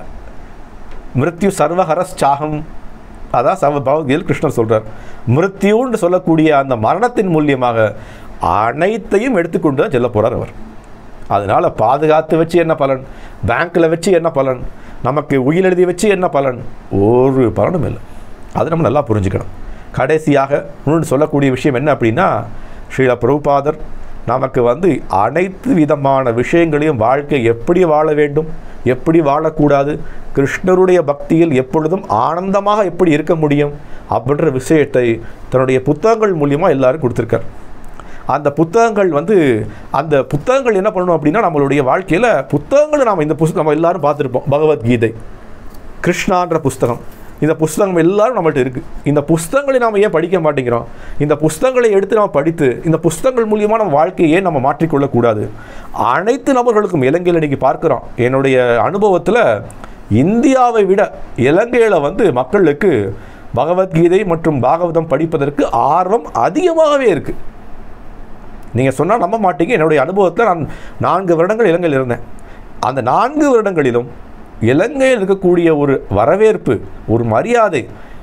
Speaker 1: மிருத்யு சர்வஹரஸ்சாகம். அதான் சர்வ பகவத்கீதையில் கிருஷ்ணர் சொல்கிறார் மிருத்யூன்னு சொல்லக்கூடிய அந்த மரணத்தின் மூலியமாக அனைத்தையும் எடுத்துக்கொண்டு தான் செல்ல போகிறார் அவர். அதனால் பாதுகாத்து வச்சு என்ன பலன்? பேங்க்கில் வச்சு என்ன பலன்? நமக்கு உயிர் எழுதி வச்சு என்ன பலன்? ஒரு பலனும் இல்லை. அது நம்ம நல்லா புரிஞ்சுக்கணும். கடைசியாக இன்னொன்று சொல்லக்கூடிய விஷயம் என்ன அப்படின்னா ஸ்ரீல பிரபுபாதர் நமக்கு வந்து அனைத்து விதமான விஷயங்களையும் வாழ்க்கை எப்படி வாழ வேண்டும் எப்படி வாழக்கூடாது கிருஷ்ணருடைய பக்தியில் எப்பொழுதும் ஆனந்தமாக எப்படி இருக்க முடியும் அப்படின்ற விஷயத்தை தன்னுடைய புத்தகங்கள் மூலியமாக எல்லாரும் கொடுத்துருக்கார். அந்த புத்தகங்கள் வந்து அந்த புத்தகங்கள் என்ன பண்ணணும் அப்படின்னா நம்மளுடைய வாழ்க்கையில் புத்தகங்களை நாம் இந்த புஸ்தகம் நம்ம எல்லாரும் பார்த்துருப்போம். பகவத்கீதை கிருஷ்ணான்ற புஸ்தகம். இந்த புஸ்தகம் எல்லாரும் நம்மள்ட்ட இருக்குது இந்த புஸ்தகங்களை நாம் ஏன் படிக்க மாட்டேங்கிறோம்? இந்த புஸ்தகங்களை எடுத்து நாம் படித்து இந்த புஸ்தகங்கள் மூலியமாக நம்ம வாழ்க்கையை ஏன் நம்ம மாற்றிக்கொள்ளக்கூடாது? அனைத்து நபர்களுக்கும் இலங்கையில் இன்றைக்கி பார்க்குறோம். என்னுடைய அனுபவத்தில் இந்தியாவை விட இலங்கையில் வந்து மக்களுக்கு பகவத்கீதை மற்றும் பாகவதம் படிப்பதற்கு ஆர்வம் அதிகமாகவே இருக்குது நீங்கள் சொன்னால் நம்ப மாட்டீங்க. என்னுடைய அனுபவத்தில் நான் நான்கு வருடங்கள் இலங்கையில் இருந்தேன். அந்த நான்கு வருடங்களிலும் இலங்கையில் இருக்கக்கூடிய ஒரு வரவேற்பு ஒரு மரியாதை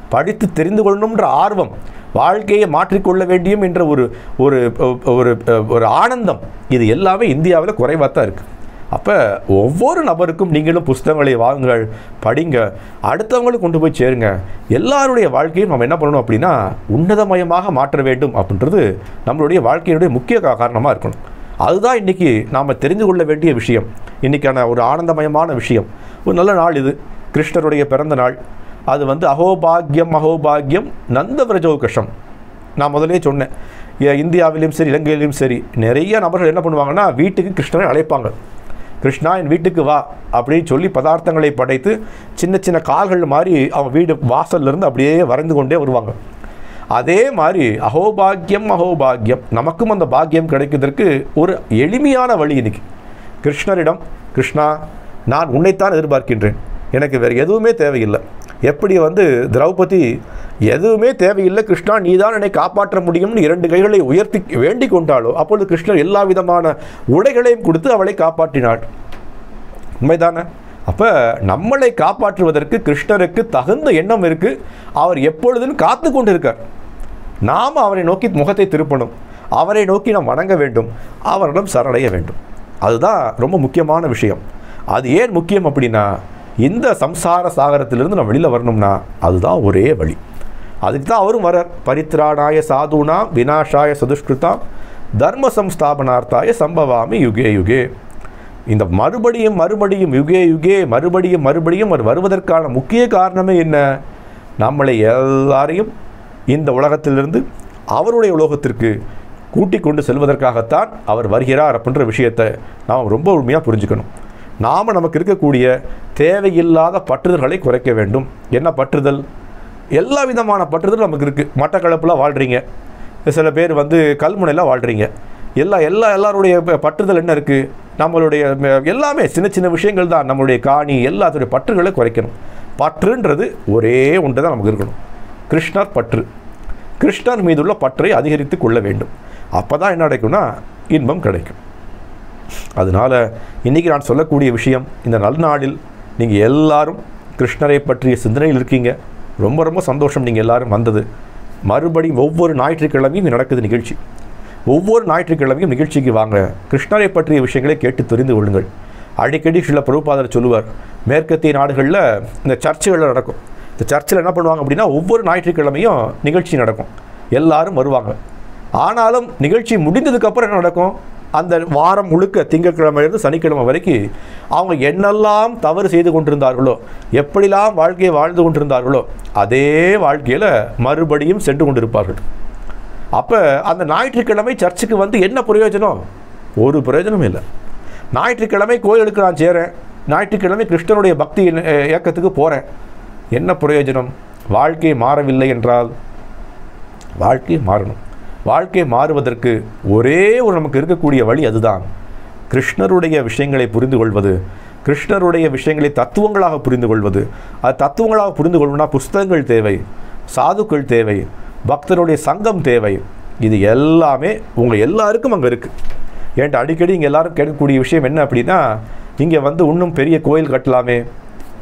Speaker 1: படித்து தெரிந்து கொள்ளணுன்ற ஆர்வம் வாழ்க்கையை மாற்றிக்கொள்ள வேண்டியும் என்ற ஒரு ஒரு ஒரு ஒரு ஆனந்தம் இது எல்லாமே இந்தியாவில் குறைவாக தான் இருக்குது அப்போ ஒவ்வொரு நபருக்கும் நீங்களும் புஸ்தகங்களை வாங்குங்கள் படிங்க அடுத்தவங்களுக்கு கொண்டு போய் சேருங்க. எல்லாருடைய வாழ்க்கையும் நம்ம என்ன பண்ணணும் அப்படின்னா உன்னதமயமாக மாற்ற வேண்டும் அப்படின்றது நம்மளுடைய வாழ்க்கையினுடைய முக்கிய காரணமாக இருக்கணும். அதுதான் இன்றைக்கி நாம் தெரிந்து கொள்ள வேண்டிய விஷயம். இன்றைக்கான ஒரு ஆனந்தமயமான விஷயம். ஒரு நல்ல நாள் இது. கிருஷ்ணருடைய பிறந்த நாள். அது வந்து அகோபாகியம் அகோபாகியம் நந்த விரஜோகஷம் நான் முதலே சொன்னேன். ஏ- இந்தியாவிலும் சரி இலங்கையிலும் சரி நிறைய நபர்கள் என்ன பண்ணுவாங்கன்னா வீட்டுக்கு கிருஷ்ணரை அழைப்பாங்க. கிருஷ்ணா என் வீட்டுக்கு வா அப்படின்னு சொல்லி பதார்த்தங்களை படைத்து சின்ன சின்ன கால்கள் மாதிரி அவன் வீடு வாசல்ல இருந்து அப்படியே வரைந்து கொண்டே வருவாங்க. அதே மாதிரி அகோபாக்கியம் அகோபாகியம் நமக்கும் அந்த பாக்கியம் கிடைக்கிறதுக்கு ஒரு எளிமையான வழி இன்னைக்கு. கிருஷ்ணரிடம் கிருஷ்ணா நான் உன்னைத்தான் எதிர்பார்க்கின்றேன். எனக்கு வேறு எதுவுமே தேவையில்லை. எப்படி வந்து திரௌபதி எதுவுமே தேவையில்லை கிருஷ்ணா நீதான் என்னை காப்பாற்ற முடியும்னு இரண்டு கைகளை உயர்த்தி வேண்டிக் கொண்டாளோ அப்பொழுது கிருஷ்ணர் எல்லா விதமான உடைகளையும் கொடுத்து அவளை காப்பாற்றினாள். உண்மைதானே? அப்போ நம்மளை காப்பாற்றுவதற்கு கிருஷ்ணருக்கு தகுந்த எண்ணம் இருக்குது அவர் எப்பொழுதுன்னு காத்து கொண்டிருக்கார். நாம் அவரை நோக்கி முகத்தை திருப்பணும். அவரை நோக்கி நாம் வணங்க வேண்டும். அவரிடம் சரணடைய வேண்டும். அதுதான் ரொம்ப முக்கியமான விஷயம். அது ஏன் முக்கியம் அப்படின்னா இந்த சம்சார சாகரத்திலிருந்து நம்ம வெளியில் வரணும்னா அதுதான் ஒரே வழி. அதுக்கு தான் அவரும் வரார் பரித்ராணாய சாதுனா வினாஷாய சதுஷ்கிருதாம் தர்ம சம்ஸ்தாபனார்த்தாய சம்பவாமி யுகே யுகே. இந்த மறுபடியும் மறுபடியும் யுகே யுகே மறுபடியும் மறுபடியும் அவர் வருவதற்கான முக்கிய காரணமே என்ன? நம்மளை எல்லாரையும் இந்த உலகத்திலிருந்து அவருடைய உலோகத்திற்கு கூட்டி கொண்டு செல்வதற்காகத்தான் அவர் வருகிறார் அப்படின்ற விஷயத்தை நாம் ரொம்ப உண்மையாக புரிஞ்சுக்கணும். நாம் நமக்கு இருக்கக்கூடிய தேவையில்லாத பற்றுதல்களை குறைக்க வேண்டும். என்ன பற்றுதல்? எல்லா விதமான பற்றுதல் நமக்கு இருக்குது மட்டக்களப்பில் வாழ்கிறீங்க சில பேர் வந்து கல்முனையில் வாழ்கிறீங்க எல்லா எல்லா எல்லாருடைய பற்றுதல் என்ன இருக்குது நம்மளுடைய எல்லாமே சின்ன சின்ன விஷயங்கள் தான். நம்மளுடைய காணி எல்லாத்துடைய பற்றுகளை குறைக்கணும். பற்றுன்றது ஒரே ஒன்று தான் நமக்கு இருக்கணும். கிருஷ்ணர் பற்று. கிருஷ்ணர் மீதுள்ள பற்றை அதிகரித்து கொள்ள வேண்டும். அப்போ தான் என்ன கிடைக்கும்னா இன்பம் கிடைக்கும். அதனால் இன்றைக்கி நான் சொல்லக்கூடிய விஷயம் இந்த நல்நாளில் நீங்கள் எல்லாரும் கிருஷ்ணரை பற்றிய சிந்தனையில் இருக்கீங்க. ரொம்ப ரொம்ப சந்தோஷம் நீங்கள் எல்லாரும் வந்தது. மறுபடியும் ஒவ்வொரு ஞாயிற்றுக்கிழமையும் நடக்குது நிகழ்ச்சி. ஒவ்வொரு ஞாயிற்றுக்கிழமையும் நிகழ்ச்சிக்கு வாங்க. கிருஷ்ணரை பற்றிய விஷயங்களை கேட்டு தெரிந்து கொள்ளுங்கள். அடிக்கடி சில பிரபுபாதர் சொல்லுவார் மேற்கத்திய நாடுகளில் இந்த சர்ச்சுகளில் நடக்கும். இந்த சர்ச்சில் என்ன பண்ணுவாங்க அப்படின்னா ஒவ்வொரு ஞாயிற்றுக்கிழமையும் நிகழ்ச்சி நடக்கும். எல்லாரும் வருவாங்க. ஆனாலும் நிகழ்ச்சி முடிந்ததுக்கப்புறம் என்ன நடக்கும்? அந்த வாரம் முழுக்க திங்கட்கிழமையிலிருந்து சனிக்கிழமை வரைக்கும் அவங்க என்னெல்லாம் தவறு செய்து கொண்டிருந்தார்களோ எப்படிலாம் வாழ்க்கையை வாழ்ந்து கொண்டிருந்தார்களோ அதே வாழ்க்கையில் மறுபடியும் சென்று கொண்டிருப்பார்கள். அப்போ அந்த ஞாயிற்றுக்கிழமை சர்ச்சுக்கு வந்து என்ன பிரயோஜனம்? ஒரு பிரயோஜனமும் இல்லை. ஞாயிற்றுக்கிழமை கோயிலுக்கு நான் சேரேன். ஞாயிற்றுக்கிழமை கிருஷ்ணனுடைய பக்தி இயக்கத்துக்கு போகிறேன் என்ன பிரயோஜனம்? வாழ்க்கை மாறவில்லை என்றால்? வாழ்க்கை மாறணும். வாழ்க்கை மாறுவதற்கு ஒரே ஒரு நமக்கு இருக்கக்கூடிய வழி அதுதான். கிருஷ்ணருடைய விஷயங்களை புரிந்து கொள்வது கிருஷ்ணருடைய விஷயங்களை தத்துவங்களாக புரிந்து கொள்வது அது தத்துவங்களாக புரிந்து கொள்ளணும்னா புஸ்தகங்கள் தேவை சாதுக்கள் தேவை பக்தருடைய சங்கம் தேவை. இது எல்லாமே உங்கள் எல்லாருக்கும் அங்கே இருக்குது ஏன்ட்டு அடிக்கடி இங்கே எல்லோரும் கேட்கக்கூடிய விஷயம் என்ன அப்படின்னா இங்கே வந்து இன்னும் பெரிய கோயில் கட்டலாமே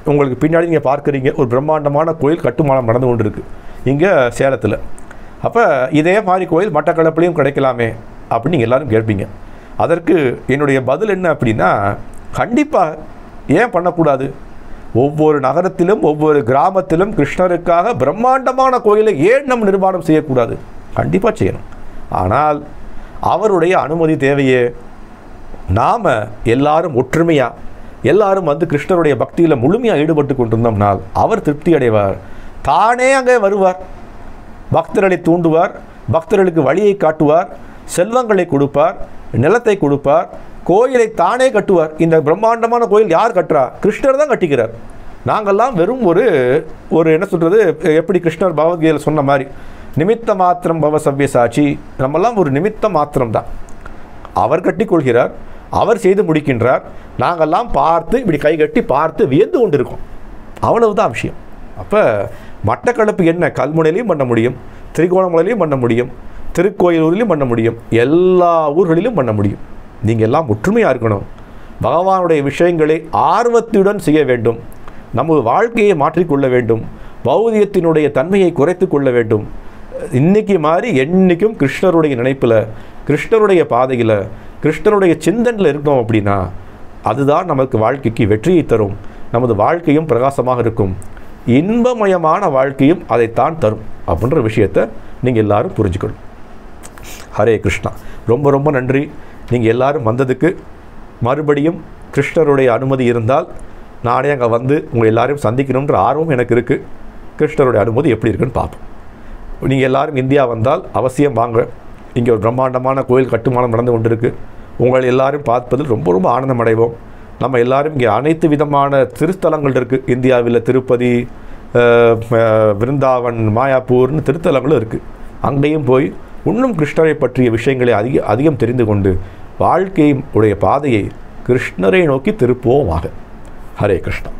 Speaker 1: உங்களுக்கு பின்னாடி நீங்கள் பார்க்குறீங்க ஒரு பிரம்மாண்டமான கோயில் கட்டுமானம் நடந்து கொண்டு இருக்குது இங்கே சேலத்தில். அப்போ இதே மாதிரி கோயில் மட்டக்களப்புலையும் கிடைக்கலாமே அப்படின்னு நீங்கள் எல்லாரும் கேட்பீங்க. அதற்கு என்னுடைய பதில் என்ன அப்படின்னா கண்டிப்பாக ஏன் பண்ணக்கூடாது? ஒவ்வொரு நகரத்திலும் ஒவ்வொரு கிராமத்திலும் கிருஷ்ணருக்காக பிரம்மாண்டமான கோயிலை ஏன் நம்ம நிர்மாணம் செய்யக்கூடாது? கண்டிப்பாக செய்யணும். ஆனால் அவருடைய அனுமதி தேவையே. நாம் எல்லாரும் ஒற்றுமையாக எல்லாரும் வந்து கிருஷ்ணருடைய பக்தியில் முழுமையாக ஈடுபட்டு கொண்டிருந்தோம்னால் அவர் திருப்தி அடைவார் தானே அங்கே வருவார். பக்தர்களை தூண்டுவார். பக்தர்களுக்கு வழியை காட்டுவார். செல்வங்களை கொடுப்பார். நிலத்தை கொடுப்பார். கோயிலை தானே கட்டுவார். இந்த பிரம்மாண்டமான கோயில் யார் கட்டுறா? கிருஷ்ணர் தான் கட்டிக்கிறார். நாங்கள்லாம் வெறும் ஒரு ஒரு என்ன சொல்கிறது எப்படி கிருஷ்ணர் பகவத்கீதையில் சொன்ன மாதிரி நிமித்த மாத்திரம் பவ சவ்ய சாட்சி நம்மெல்லாம் ஒரு நிமித்த மாத்திரம் தான் அவர் கட்டிக்கொள்கிறார் அவர் செய்து முடிக்கின்றார். நாங்கெல்லாம் பார்த்து இப்படி கை கட்டி பார்த்து வியந்து கொண்டிருக்கோம். அவ்வளவுதான் விஷயம். அப்போ மட்டக்களப்பு என்ன? கல்முனையிலையும் பண்ண முடியும். திருகோணமலையிலையும் பண்ண முடியும். திருக்கோயிலூர்லேயும் பண்ண முடியும். எல்லா ஊர்களிலும் பண்ண முடியும். நீங்கள் எல்லாம் ஒற்றுமையாக இருக்கணும். பகவானுடைய விஷயங்களை ஆர்வத்துடன் செய்ய வேண்டும். நமது வாழ்க்கையை மாற்றிக்கொள்ள வேண்டும். பௌதியத்தினுடைய தன்மையை குறைத்து கொள்ள வேண்டும். இன்னைக்கு மாதிரி என்றைக்கும் கிருஷ்ணருடைய நினைப்பில் கிருஷ்ணருடைய பாதையில் கிருஷ்ணனுடைய சிந்தனில் இருக்கோம் அப்படின்னா அதுதான் நமக்கு வாழ்க்கைக்கு வெற்றியை தரும். நமது வாழ்க்கையும் பிரகாசமாக இருக்கும். இன்பமயமான வாழ்க்கையும் அதைத்தான் தரும். அப்படின்ற விஷயத்தை நீங்கள் எல்லாரும் புரிஞ்சுக்கணும். ஹரே கிருஷ்ணா. ரொம்ப ரொம்ப நன்றி. நீங்கள் எல்லாரும் வந்ததுக்கு மறுபடியும் கிருஷ்ணருடைய அனுமதி இருந்தால் நானே அங்கே வந்து உங்கள் எல்லாரையும் சந்திக்கணுன்ற ஆர்வம் எனக்கு இருக்குது கிருஷ்ணருடைய அனுமதி எப்படி இருக்குன்னு பார்ப்போம். நீங்கள் எல்லாரும் இந்தியா வந்தால் அவசியம் வாங்க. இங்கே ஒரு பிரம்மாண்டமான கோயில் கட்டுமானம் நடந்து கொண்டிருக்கு. உங்கள் எல்லாரும் பார்ப்பதில் ரொம்ப ரொம்ப ஆனந்தம் அடைவோம் நம்ம எல்லாரும் இங்கே அனைத்து விதமான திருத்தலங்கள் இருக்குது இந்தியாவில் திருப்பதி விருந்தாவன் மாயாப்பூர்னு திருத்தலங்களும் இருக்குது அங்கேயும் போய் இன்னும் கிருஷ்ணரை பற்றிய விஷயங்களை அதிக அதிகம் தெரிந்து கொண்டு வாழ்க்கையும் உடைய பாதையை கிருஷ்ணரை நோக்கி திருப்புவோமாக. ஹரே கிருஷ்ணா.